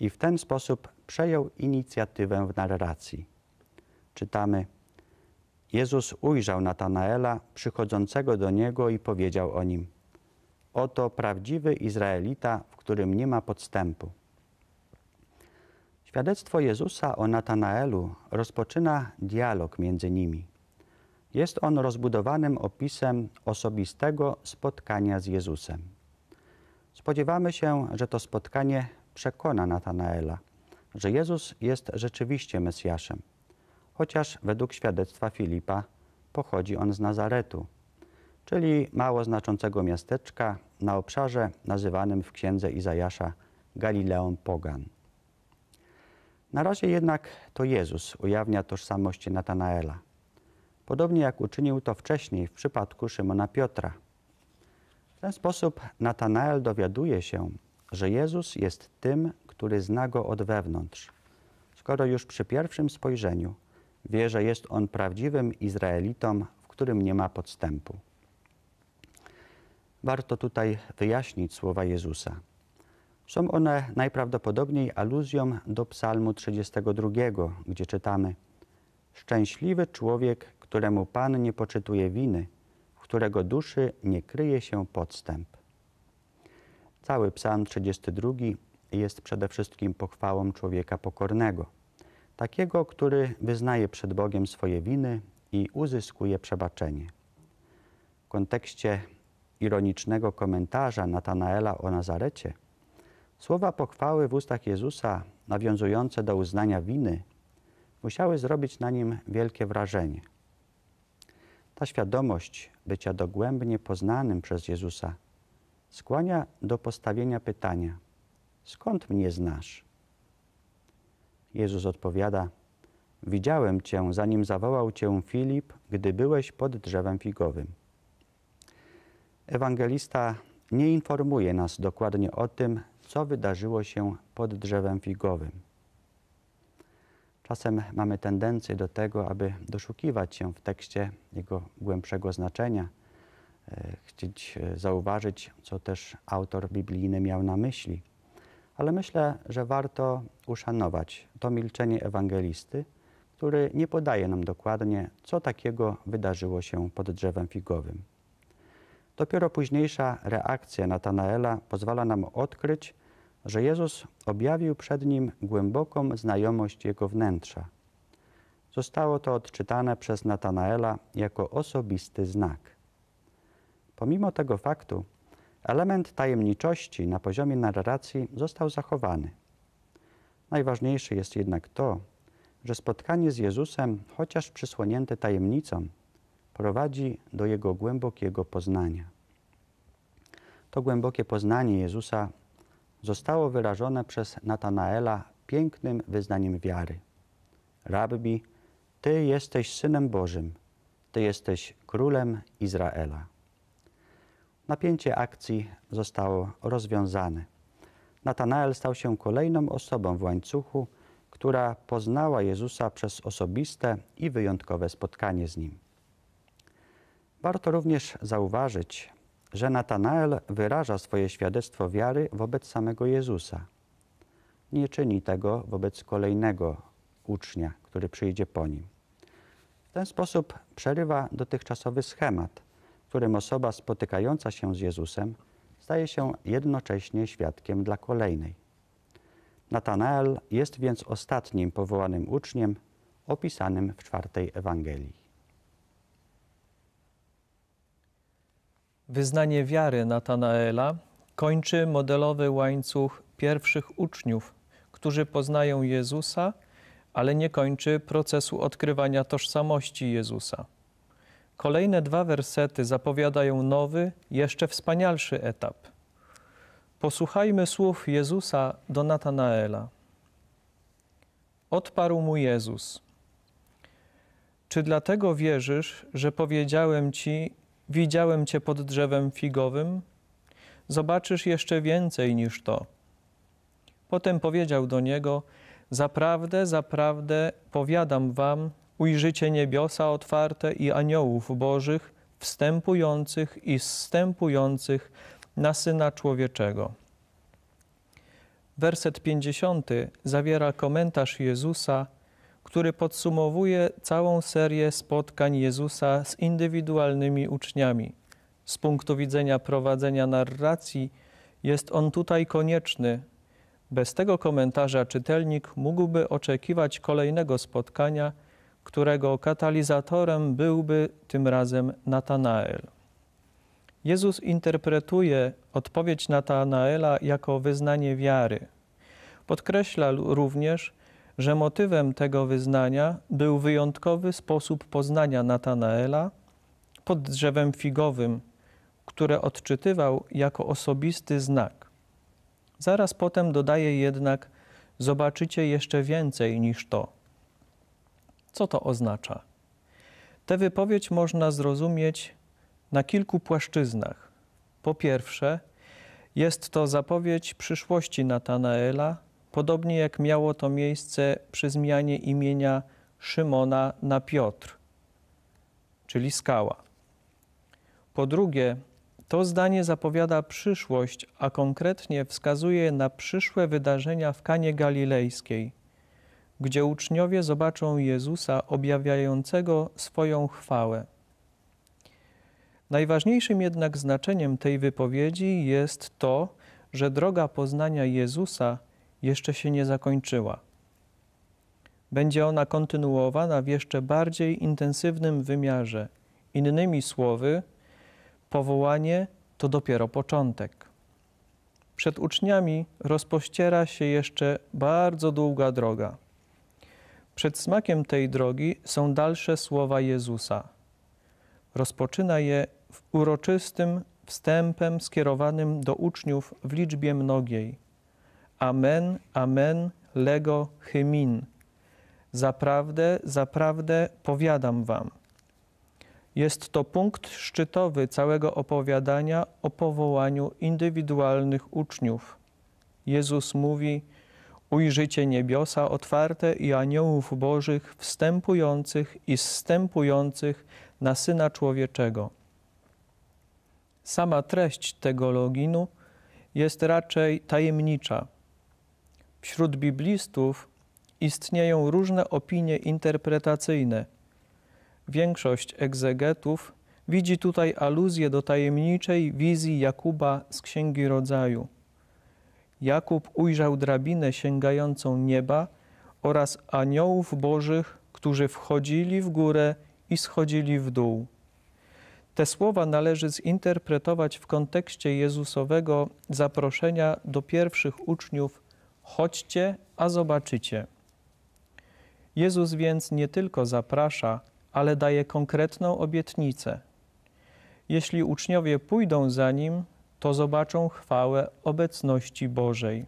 i w ten sposób przejął inicjatywę w narracji. Czytamy: Jezus ujrzał Natanaela przychodzącego do niego i powiedział o nim: Oto prawdziwy Izraelita, w którym nie ma podstępu. Świadectwo Jezusa o Natanaelu rozpoczyna dialog między nimi. Jest on rozbudowanym opisem osobistego spotkania z Jezusem. Spodziewamy się, że to spotkanie przekona Natanaela, że Jezus jest rzeczywiście Mesjaszem, chociaż według świadectwa Filipa pochodzi on z Nazaretu, czyli mało znaczącego miasteczka na obszarze nazywanym w księdze Izajasza Galileą Pogan. Na razie jednak to Jezus ujawnia tożsamość Natanaela, podobnie jak uczynił to wcześniej w przypadku Szymona Piotra. W ten sposób Natanael dowiaduje się, że Jezus jest tym, który zna go od wewnątrz, skoro już przy pierwszym spojrzeniu wie, że jest on prawdziwym Izraelitą, w którym nie ma podstępu. Warto tutaj wyjaśnić słowa Jezusa. Są one najprawdopodobniej aluzją do Psalmu 32, gdzie czytamy: Szczęśliwy człowiek, któremu Pan nie poczytuje winy, w którego duszy nie kryje się podstęp. Cały Psalm 32 jest przede wszystkim pochwałą człowieka pokornego, takiego, który wyznaje przed Bogiem swoje winy i uzyskuje przebaczenie. W kontekście ironicznego komentarza Natanaela o Nazarecie, słowa pochwały w ustach Jezusa, nawiązujące do uznania winy, musiały zrobić na nim wielkie wrażenie. Ta świadomość bycia dogłębnie poznanym przez Jezusa skłania do postawienia pytania: Skąd mnie znasz? Jezus odpowiada: Widziałem cię, zanim zawołał cię Filip, gdy byłeś pod drzewem figowym. Ewangelista nie informuje nas dokładnie o tym, co wydarzyło się pod drzewem figowym. Czasem mamy tendencję do tego, aby doszukiwać się w tekście jego głębszego znaczenia, e, chcieć e, zauważyć, co też autor biblijny miał na myśli. Ale myślę, że warto uszanować to milczenie ewangelisty, który nie podaje nam dokładnie, co takiego wydarzyło się pod drzewem figowym. Dopiero późniejsza reakcja Natanaela pozwala nam odkryć, że Jezus objawił przed nim głęboką znajomość jego wnętrza. Zostało to odczytane przez Natanaela jako osobisty znak. Pomimo tego faktu, element tajemniczości na poziomie narracji został zachowany. Najważniejsze jest jednak to, że spotkanie z Jezusem, chociaż przysłonięte tajemnicą, prowadzi do jego głębokiego poznania. To głębokie poznanie Jezusa zostało wyrażone przez Natanaela pięknym wyznaniem wiary. Rabbi, Ty jesteś Synem Bożym, Ty jesteś Królem Izraela. Napięcie akcji zostało rozwiązane. Natanael stał się kolejną osobą w łańcuchu, która poznała Jezusa przez osobiste i wyjątkowe spotkanie z Nim. Warto również zauważyć, że Natanael wyraża swoje świadectwo wiary wobec samego Jezusa. Nie czyni tego wobec kolejnego ucznia, który przyjdzie po nim. W ten sposób przerywa dotychczasowy schemat, w którym osoba spotykająca się z Jezusem staje się jednocześnie świadkiem dla kolejnej. Natanael jest więc ostatnim powołanym uczniem opisanym w czwartej Ewangelii. Wyznanie wiary Natanaela kończy modelowy łańcuch pierwszych uczniów, którzy poznają Jezusa, ale nie kończy procesu odkrywania tożsamości Jezusa. Kolejne dwa wersety zapowiadają nowy, jeszcze wspanialszy etap. Posłuchajmy słów Jezusa do Natanaela. Odparł mu Jezus: Czy dlatego wierzysz, że powiedziałem ci, widziałem cię pod drzewem figowym? Zobaczysz jeszcze więcej niż to. Potem powiedział do niego: Zaprawdę, zaprawdę powiadam wam, ujrzycie niebiosa otwarte i aniołów bożych, wstępujących i zstępujących na Syna Człowieczego. Werset 50 zawiera komentarz Jezusa, który podsumowuje całą serię spotkań Jezusa z indywidualnymi uczniami. Z punktu widzenia prowadzenia narracji jest on tutaj konieczny. Bez tego komentarza czytelnik mógłby oczekiwać kolejnego spotkania, którego katalizatorem byłby tym razem Natanael. Jezus interpretuje odpowiedź Natanaela jako wyznanie wiary. Podkreśla również, że motywem tego wyznania był wyjątkowy sposób poznania Natanaela pod drzewem figowym, które odczytywał jako osobisty znak. Zaraz potem dodaje jednak: Zobaczycie jeszcze więcej niż to. Co to oznacza? Tę wypowiedź można zrozumieć na kilku płaszczyznach. Po pierwsze, jest to zapowiedź przyszłości Natanaela, podobnie jak miało to miejsce przy zmianie imienia Szymona na Piotr, czyli skała. Po drugie, to zdanie zapowiada przyszłość, a konkretnie wskazuje na przyszłe wydarzenia w Kanie Galilejskiej, gdzie uczniowie zobaczą Jezusa objawiającego swoją chwałę. Najważniejszym jednak znaczeniem tej wypowiedzi jest to, że droga poznania Jezusa jeszcze się nie zakończyła. Będzie ona kontynuowana w jeszcze bardziej intensywnym wymiarze. Innymi słowy, powołanie to dopiero początek. Przed uczniami rozpościera się jeszcze bardzo długa droga. Przed smakiem tej drogi są dalsze słowa Jezusa. Rozpoczyna je uroczystym wstępem skierowanym do uczniów w liczbie mnogiej. Amen, amen, lego hymin. Zaprawdę, zaprawdę powiadam wam. Jest to punkt szczytowy całego opowiadania o powołaniu indywidualnych uczniów. Jezus mówi: Ujrzycie niebiosa otwarte i aniołów bożych wstępujących i zstępujących na syna człowieczego. Sama treść tego loginu jest raczej tajemnicza. Wśród biblistów istnieją różne opinie interpretacyjne. Większość egzegetów widzi tutaj aluzję do tajemniczej wizji Jakuba z Księgi Rodzaju. Jakub ujrzał drabinę sięgającą nieba oraz aniołów bożych, którzy wchodzili w górę i schodzili w dół. Te słowa należy zinterpretować w kontekście Jezusowego zaproszenia do pierwszych uczniów: chodźcie, a zobaczycie. Jezus więc nie tylko zaprasza, ale daje konkretną obietnicę. Jeśli uczniowie pójdą za nim, to zobaczą chwałę obecności Bożej.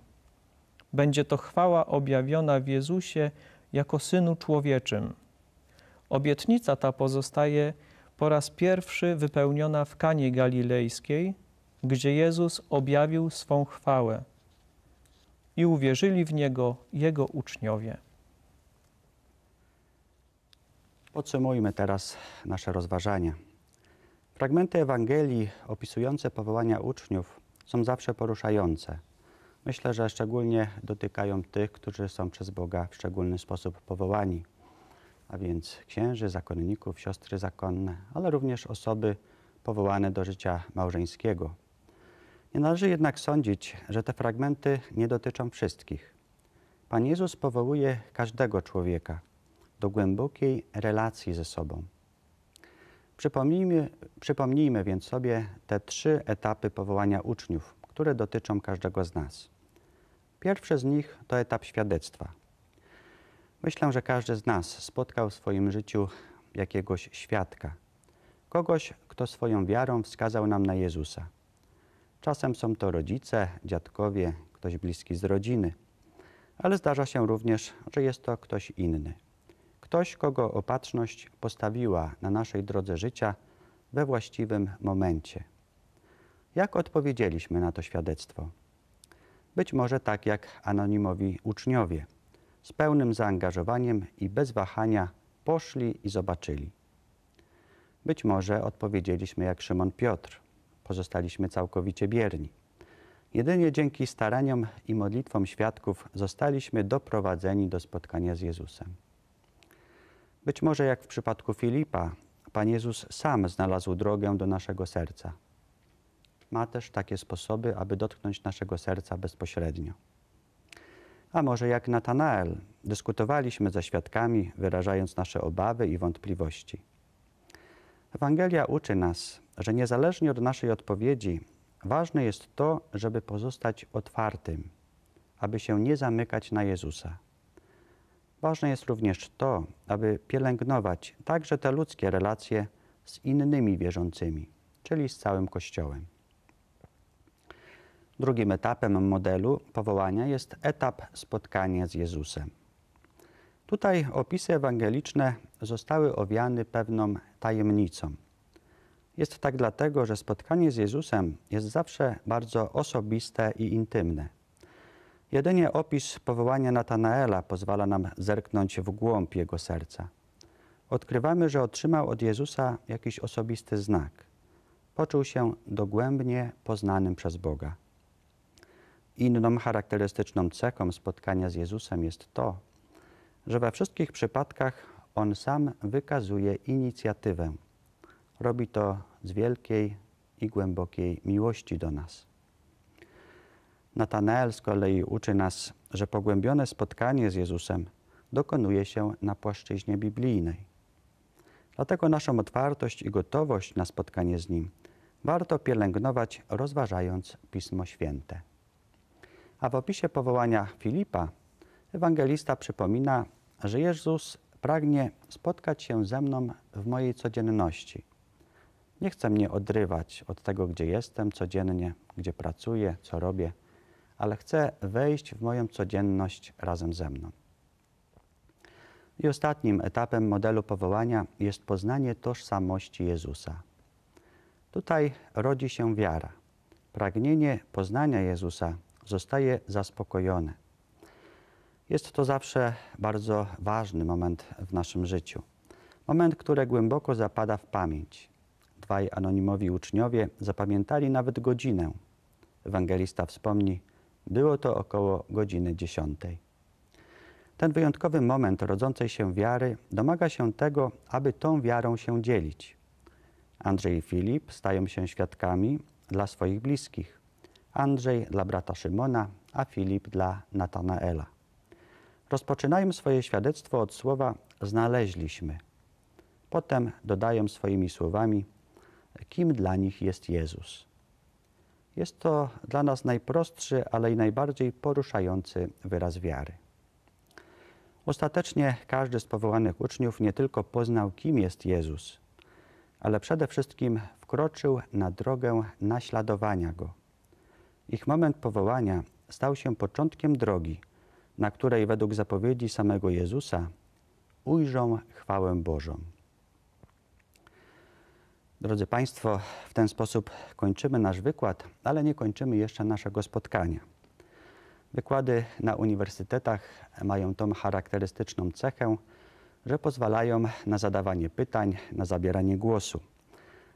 Będzie to chwała objawiona w Jezusie jako Synu Człowieczym. Obietnica ta pozostaje po raz pierwszy wypełniona w Kanie Galilejskiej, gdzie Jezus objawił swą chwałę i uwierzyli w Niego Jego uczniowie. Podsumujmy teraz nasze rozważania. Fragmenty Ewangelii opisujące powołania uczniów są zawsze poruszające. Myślę, że szczególnie dotykają tych, którzy są przez Boga w szczególny sposób powołani, a więc księży, zakonników, siostry zakonne, ale również osoby powołane do życia małżeńskiego. Nie należy jednak sądzić, że te fragmenty nie dotyczą wszystkich. Pan Jezus powołuje każdego człowieka do głębokiej relacji ze sobą. Przypomnijmy, przypomnijmy więc sobie te trzy etapy powołania uczniów, które dotyczą każdego z nas. Pierwszy z nich to etap świadectwa. Myślę, że każdy z nas spotkał w swoim życiu jakiegoś świadka, kogoś, kto swoją wiarą wskazał nam na Jezusa. Czasem są to rodzice, dziadkowie, ktoś bliski z rodziny, ale zdarza się również, że jest to ktoś inny. Ktoś, kogo opatrzność postawiła na naszej drodze życia we właściwym momencie. Jak odpowiedzieliśmy na to świadectwo? Być może tak jak anonimowi uczniowie, z pełnym zaangażowaniem i bez wahania poszli i zobaczyli. Być może odpowiedzieliśmy jak Szymon Piotr, pozostaliśmy całkowicie bierni. Jedynie dzięki staraniom i modlitwom świadków zostaliśmy doprowadzeni do spotkania z Jezusem. Być może jak w przypadku Filipa, Pan Jezus sam znalazł drogę do naszego serca. Ma też takie sposoby, aby dotknąć naszego serca bezpośrednio. A może jak Natanael, dyskutowaliśmy ze świadkami, wyrażając nasze obawy i wątpliwości. Ewangelia uczy nas, że niezależnie od naszej odpowiedzi, ważne jest to, żeby pozostać otwartym, aby się nie zamykać na Jezusa. Ważne jest również to, aby pielęgnować także te ludzkie relacje z innymi wierzącymi, czyli z całym Kościołem. Drugim etapem modelu powołania jest etap spotkania z Jezusem. Tutaj opisy ewangeliczne zostały owiane pewną tajemnicą. Jest tak dlatego, że spotkanie z Jezusem jest zawsze bardzo osobiste i intymne. Jedynie opis powołania Natanaela pozwala nam zerknąć w głąb jego serca. Odkrywamy, że otrzymał od Jezusa jakiś osobisty znak. Poczuł się dogłębnie poznanym przez Boga. Inną charakterystyczną cechą spotkania z Jezusem jest to, że we wszystkich przypadkach On sam wykazuje inicjatywę. Robi to z wielkiej i głębokiej miłości do nas. Natanael z kolei uczy nas, że pogłębione spotkanie z Jezusem dokonuje się na płaszczyźnie biblijnej. Dlatego naszą otwartość i gotowość na spotkanie z Nim warto pielęgnować, rozważając Pismo Święte. A w opisie powołania Filipa ewangelista przypomina, że Jezus pragnie spotkać się ze mną w mojej codzienności. Nie chce mnie odrywać od tego, gdzie jestem codziennie, gdzie pracuję, co robię, ale chce wejść w moją codzienność razem ze mną. I ostatnim etapem modelu powołania jest poznanie tożsamości Jezusa. Tutaj rodzi się wiara. Pragnienie poznania Jezusa zostaje zaspokojone. Jest to zawsze bardzo ważny moment w naszym życiu. Moment, który głęboko zapada w pamięć. Dwaj anonimowi uczniowie zapamiętali nawet godzinę. Ewangelista wspomni, było to około godziny dziesiątej. Ten wyjątkowy moment rodzącej się wiary domaga się tego, aby tą wiarą się dzielić. Andrzej i Filip stają się świadkami dla swoich bliskich. Andrzej dla brata Szymona, a Filip dla Natanaela. Rozpoczynają swoje świadectwo od słowa znaleźliśmy. Potem dodają swoimi słowami, kim dla nich jest Jezus. Jest to dla nas najprostszy, ale i najbardziej poruszający wyraz wiary. Ostatecznie każdy z powołanych uczniów nie tylko poznał, kim jest Jezus, ale przede wszystkim wkroczył na drogę naśladowania Go. Ich moment powołania stał się początkiem drogi, na której według zapowiedzi samego Jezusa ujrzą chwałę Bożą. Drodzy Państwo, w ten sposób kończymy nasz wykład, ale nie kończymy jeszcze naszego spotkania. Wykłady na uniwersytetach mają tą charakterystyczną cechę, że pozwalają na zadawanie pytań, na zabieranie głosu.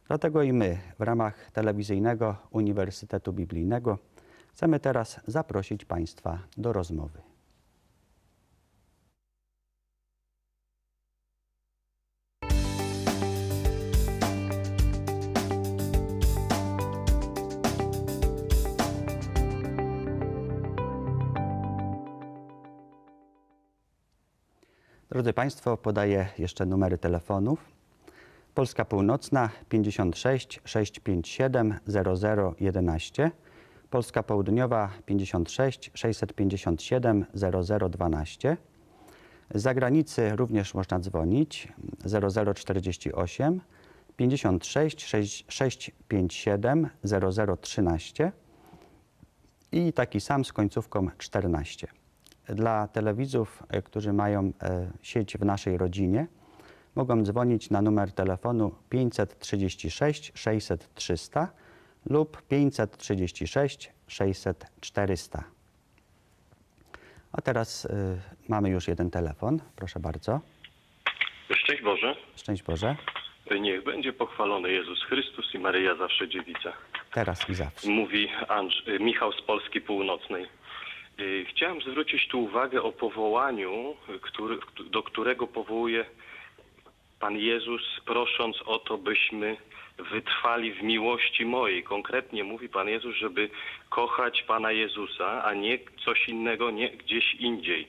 Dlatego i my w ramach Telewizyjnego Uniwersytetu Biblijnego chcemy teraz zaprosić Państwa do rozmowy. Drodzy Państwo, podaję jeszcze numery telefonów. Polska Północna 56 657 0011, Polska Południowa 56 657 0012. Z zagranicy również można dzwonić 0048 56 657 0013 i taki sam z końcówką 14. Dla telewidzów, e, którzy mają e, sieć w naszej rodzinie, mogą dzwonić na numer telefonu 536 600 300 lub 536 600 400. A teraz y, mamy już jeden telefon. Proszę bardzo. Szczęść Boże. Szczęść Boże. Niech będzie pochwalony Jezus Chrystus i Maryja zawsze dziewica. Teraz i zawsze. Mówi Andrz, Michał z Polski Północnej. Y, Chciałem zwrócić tu uwagę o powołaniu, który, do którego powołuje Pan Jezus, prosząc o to, byśmy wytrwali w miłości mojej. Konkretnie mówi Pan Jezus, żeby kochać Pana Jezusa, a nie coś innego, nie gdzieś indziej.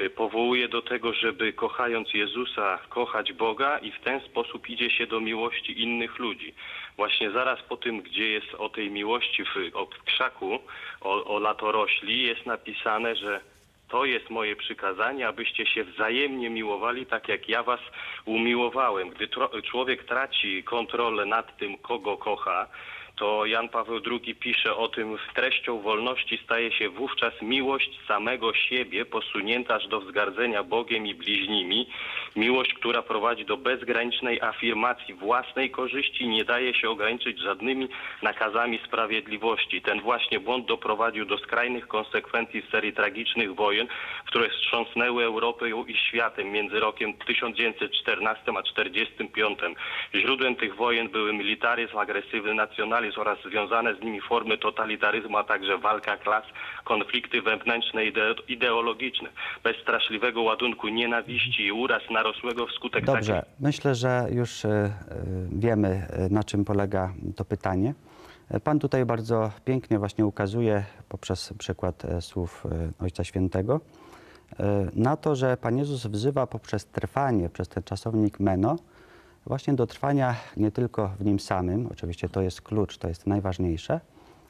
Y, Powołuje do tego, żeby kochając Jezusa, kochać Boga i w ten sposób idzie się do miłości innych ludzi. Właśnie zaraz po tym, gdzie jest o tej miłości w, o, krzaku, o, o latorośli, jest napisane, że to jest moje przykazanie, abyście się wzajemnie miłowali, tak jak ja was umiłowałem. Gdy człowiek traci kontrolę nad tym, kogo kocha, to Jan Paweł II pisze o tym, treścią wolności staje się wówczas miłość samego siebie, posunięta aż do wzgardzenia Bogiem i bliźnimi. Miłość, która prowadzi do bezgranicznej afirmacji własnej korzyści i nie daje się ograniczyć żadnymi nakazami sprawiedliwości. Ten właśnie błąd doprowadził do skrajnych konsekwencji w serii tragicznych wojen, które wstrząsnęły Europą i światem między rokiem 1914 a 1945. Źródłem tych wojen były militaryzm, agresywny nacjonalizm oraz związane z nimi formy totalitaryzmu, a także walka klas, konflikty wewnętrzne i ide- ideologiczne. Bez straszliwego ładunku nienawiści i uraz narosłego wskutek Dobrze, takich myślę, że już y, wiemy, y, na czym polega to pytanie. Y, Pan tutaj bardzo pięknie właśnie ukazuje poprzez przykład słów Ojca Świętego na to, że Pan Jezus wzywa poprzez trwanie, przez ten czasownik meno, właśnie do trwania nie tylko w Nim samym, oczywiście to jest klucz, to jest najważniejsze,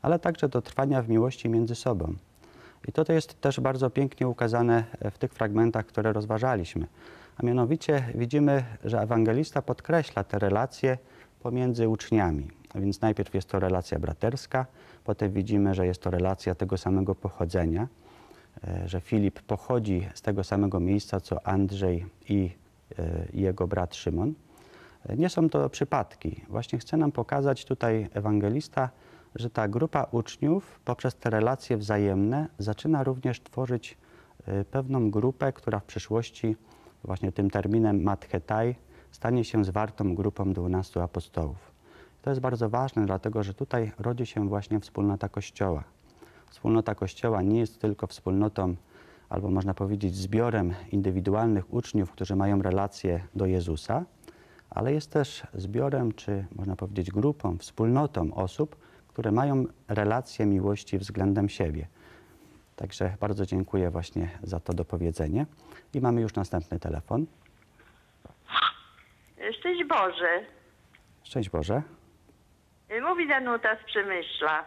ale także do trwania w miłości między sobą. I to jest też bardzo pięknie ukazane w tych fragmentach, które rozważaliśmy. A mianowicie widzimy, że ewangelista podkreśla te relacje pomiędzy uczniami. A więc najpierw jest to relacja braterska, potem widzimy, że jest to relacja tego samego pochodzenia, e, że Filip pochodzi z tego samego miejsca co Andrzej i e, jego brat Szymon. Nie są to przypadki. Właśnie chce nam pokazać tutaj ewangelista, że ta grupa uczniów poprzez te relacje wzajemne zaczyna również tworzyć e, pewną grupę, która w przyszłości właśnie tym terminem matchetai stanie się zwartą grupą dwunastu apostołów. To jest bardzo ważne, dlatego że tutaj rodzi się właśnie wspólnota Kościoła. Wspólnota Kościoła nie jest tylko wspólnotą, albo można powiedzieć zbiorem indywidualnych uczniów, którzy mają relacje do Jezusa, ale jest też zbiorem, czy można powiedzieć grupą, wspólnotą osób, które mają relacje miłości względem siebie. Także bardzo dziękuję właśnie za to dopowiedzenie. I mamy już następny telefon. Szczęść Boże. Szczęść Boże. Mówi Danuta z Przemyśla.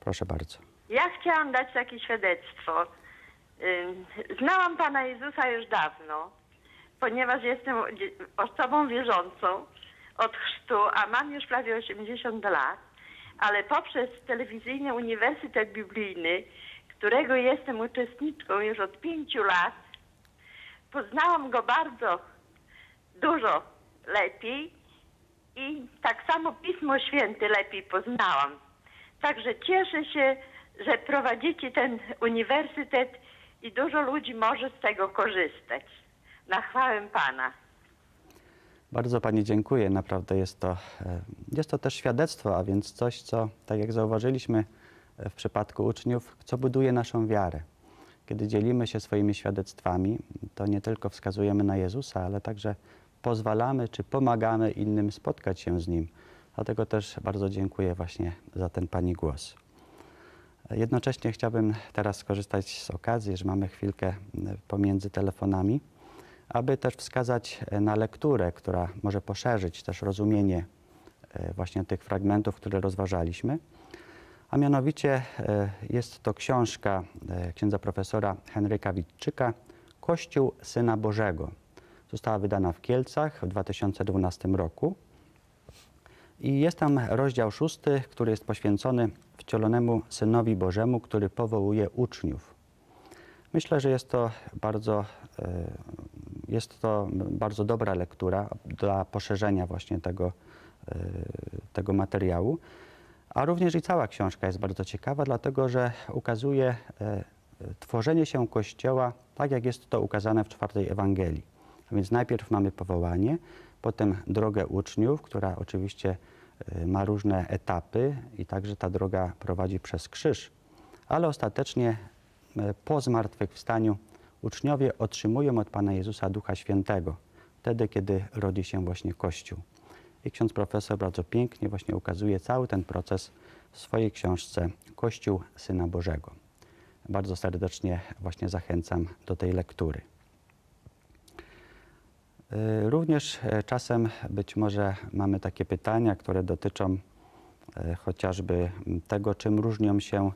Proszę bardzo. Ja chciałam dać takie świadectwo. Znałam Pana Jezusa już dawno, ponieważ jestem osobą wierzącą od chrztu, a mam już prawie 80 lat, ale poprzez telewizyjny Uniwersytet Biblijny, którego jestem uczestniczką już od pięciu lat, poznałam go bardzo dużo lepiej i tak samo Pismo Święte lepiej poznałam. Także cieszę się, że prowadzicie ten uniwersytet i dużo ludzi może z tego korzystać. Na chwałę Pana. Bardzo Pani dziękuję. Naprawdę jest to, e, jest to też świadectwo, a więc coś, co, tak jak zauważyliśmy e, w przypadku uczniów, co buduje naszą wiarę. Kiedy dzielimy się swoimi świadectwami, to nie tylko wskazujemy na Jezusa, ale także pozwalamy czy pomagamy innym spotkać się z Nim. Dlatego też bardzo dziękuję właśnie za ten Pani głos. Jednocześnie chciałbym teraz skorzystać z okazji, że mamy chwilkę e, pomiędzy telefonami, aby też wskazać e, na lekturę, która może poszerzyć też rozumienie e, właśnie tych fragmentów, które rozważaliśmy. A mianowicie e, jest to książka księdza profesora Henryka Witczyka Kościół Syna Bożego. Została wydana w Kielcach w 2012 roku. I jest tam rozdział szósty, który jest poświęcony wcielonemu Synowi Bożemu, który powołuje uczniów. Myślę, że jest to bardzo, jest to bardzo dobra lektura dla poszerzenia właśnie tego, e, tego materiału. A również i cała książka jest bardzo ciekawa, dlatego że ukazuje e, tworzenie się Kościoła tak, jak jest to ukazane w czwartej Ewangelii. A więc najpierw mamy powołanie, potem drogę uczniów, która oczywiście e, ma różne etapy i także ta droga prowadzi przez krzyż. Ale ostatecznie po zmartwychwstaniu uczniowie otrzymują od Pana Jezusa Ducha Świętego, wtedy kiedy rodzi się właśnie Kościół. I ksiądz profesor bardzo pięknie właśnie ukazuje cały ten proces w swojej książce Kościół Syna Bożego. Bardzo serdecznie właśnie zachęcam do tej lektury. Y, Również e, czasem być może mamy takie pytania, które dotyczą e, chociażby tego, czym różnią się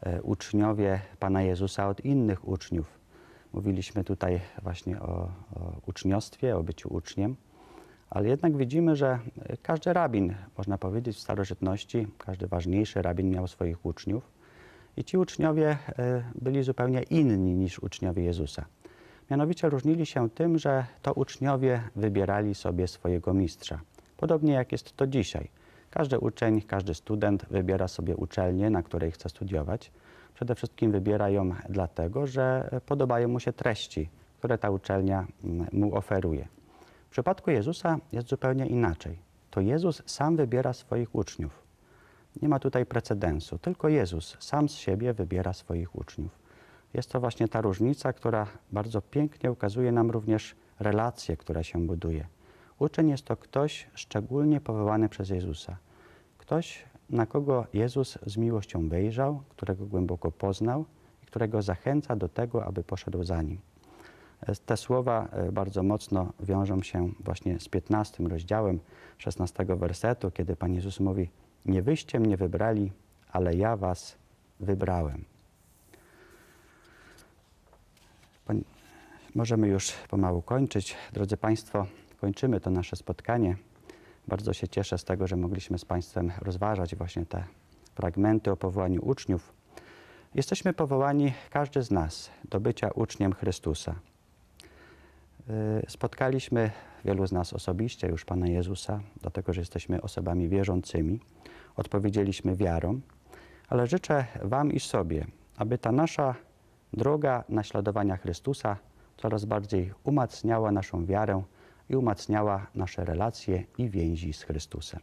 e, uczniowie Pana Jezusa od innych uczniów. Mówiliśmy tutaj właśnie o, o uczniostwie, o byciu uczniem, ale jednak widzimy, że każdy rabin, można powiedzieć w starożytności, każdy ważniejszy rabin miał swoich uczniów i ci uczniowie e, byli zupełnie inni niż uczniowie Jezusa. Mianowicie różnili się tym, że to uczniowie wybierali sobie swojego mistrza. Podobnie jak jest to dzisiaj. Każdy uczeń, każdy student wybiera sobie uczelnię, na której chce studiować. Przede wszystkim wybiera ją dlatego, że podobają mu się treści, które ta uczelnia mm, mu oferuje. W przypadku Jezusa jest zupełnie inaczej. To Jezus sam wybiera swoich uczniów. Nie ma tutaj precedensu, tylko Jezus sam z siebie wybiera swoich uczniów. Jest to właśnie ta różnica, która bardzo pięknie ukazuje nam również relacje, które się buduje. Uczeń jest to ktoś szczególnie powołany przez Jezusa. Ktoś, na kogo Jezus z miłością wejrzał, którego głęboko poznał i którego zachęca do tego, aby poszedł za nim. Te słowa e, bardzo mocno wiążą się właśnie z 15 rozdziałem 16 wersetu, kiedy Pan Jezus mówi: Nie wyście mnie wybrali, ale ja was wybrałem. Możemy już pomału kończyć. Drodzy Państwo, kończymy to nasze spotkanie. Bardzo się cieszę z tego, że mogliśmy z Państwem rozważać właśnie te fragmenty o powołaniu uczniów. Jesteśmy powołani, każdy z nas, do bycia uczniem Chrystusa. Y, Spotkaliśmy wielu z nas osobiście już Pana Jezusa, dlatego że jesteśmy osobami wierzącymi. Odpowiedzieliśmy wiarą, ale życzę Wam i sobie, aby ta nasza droga naśladowania Chrystusa coraz bardziej umacniała naszą wiarę i umacniała nasze relacje i więzi z Chrystusem.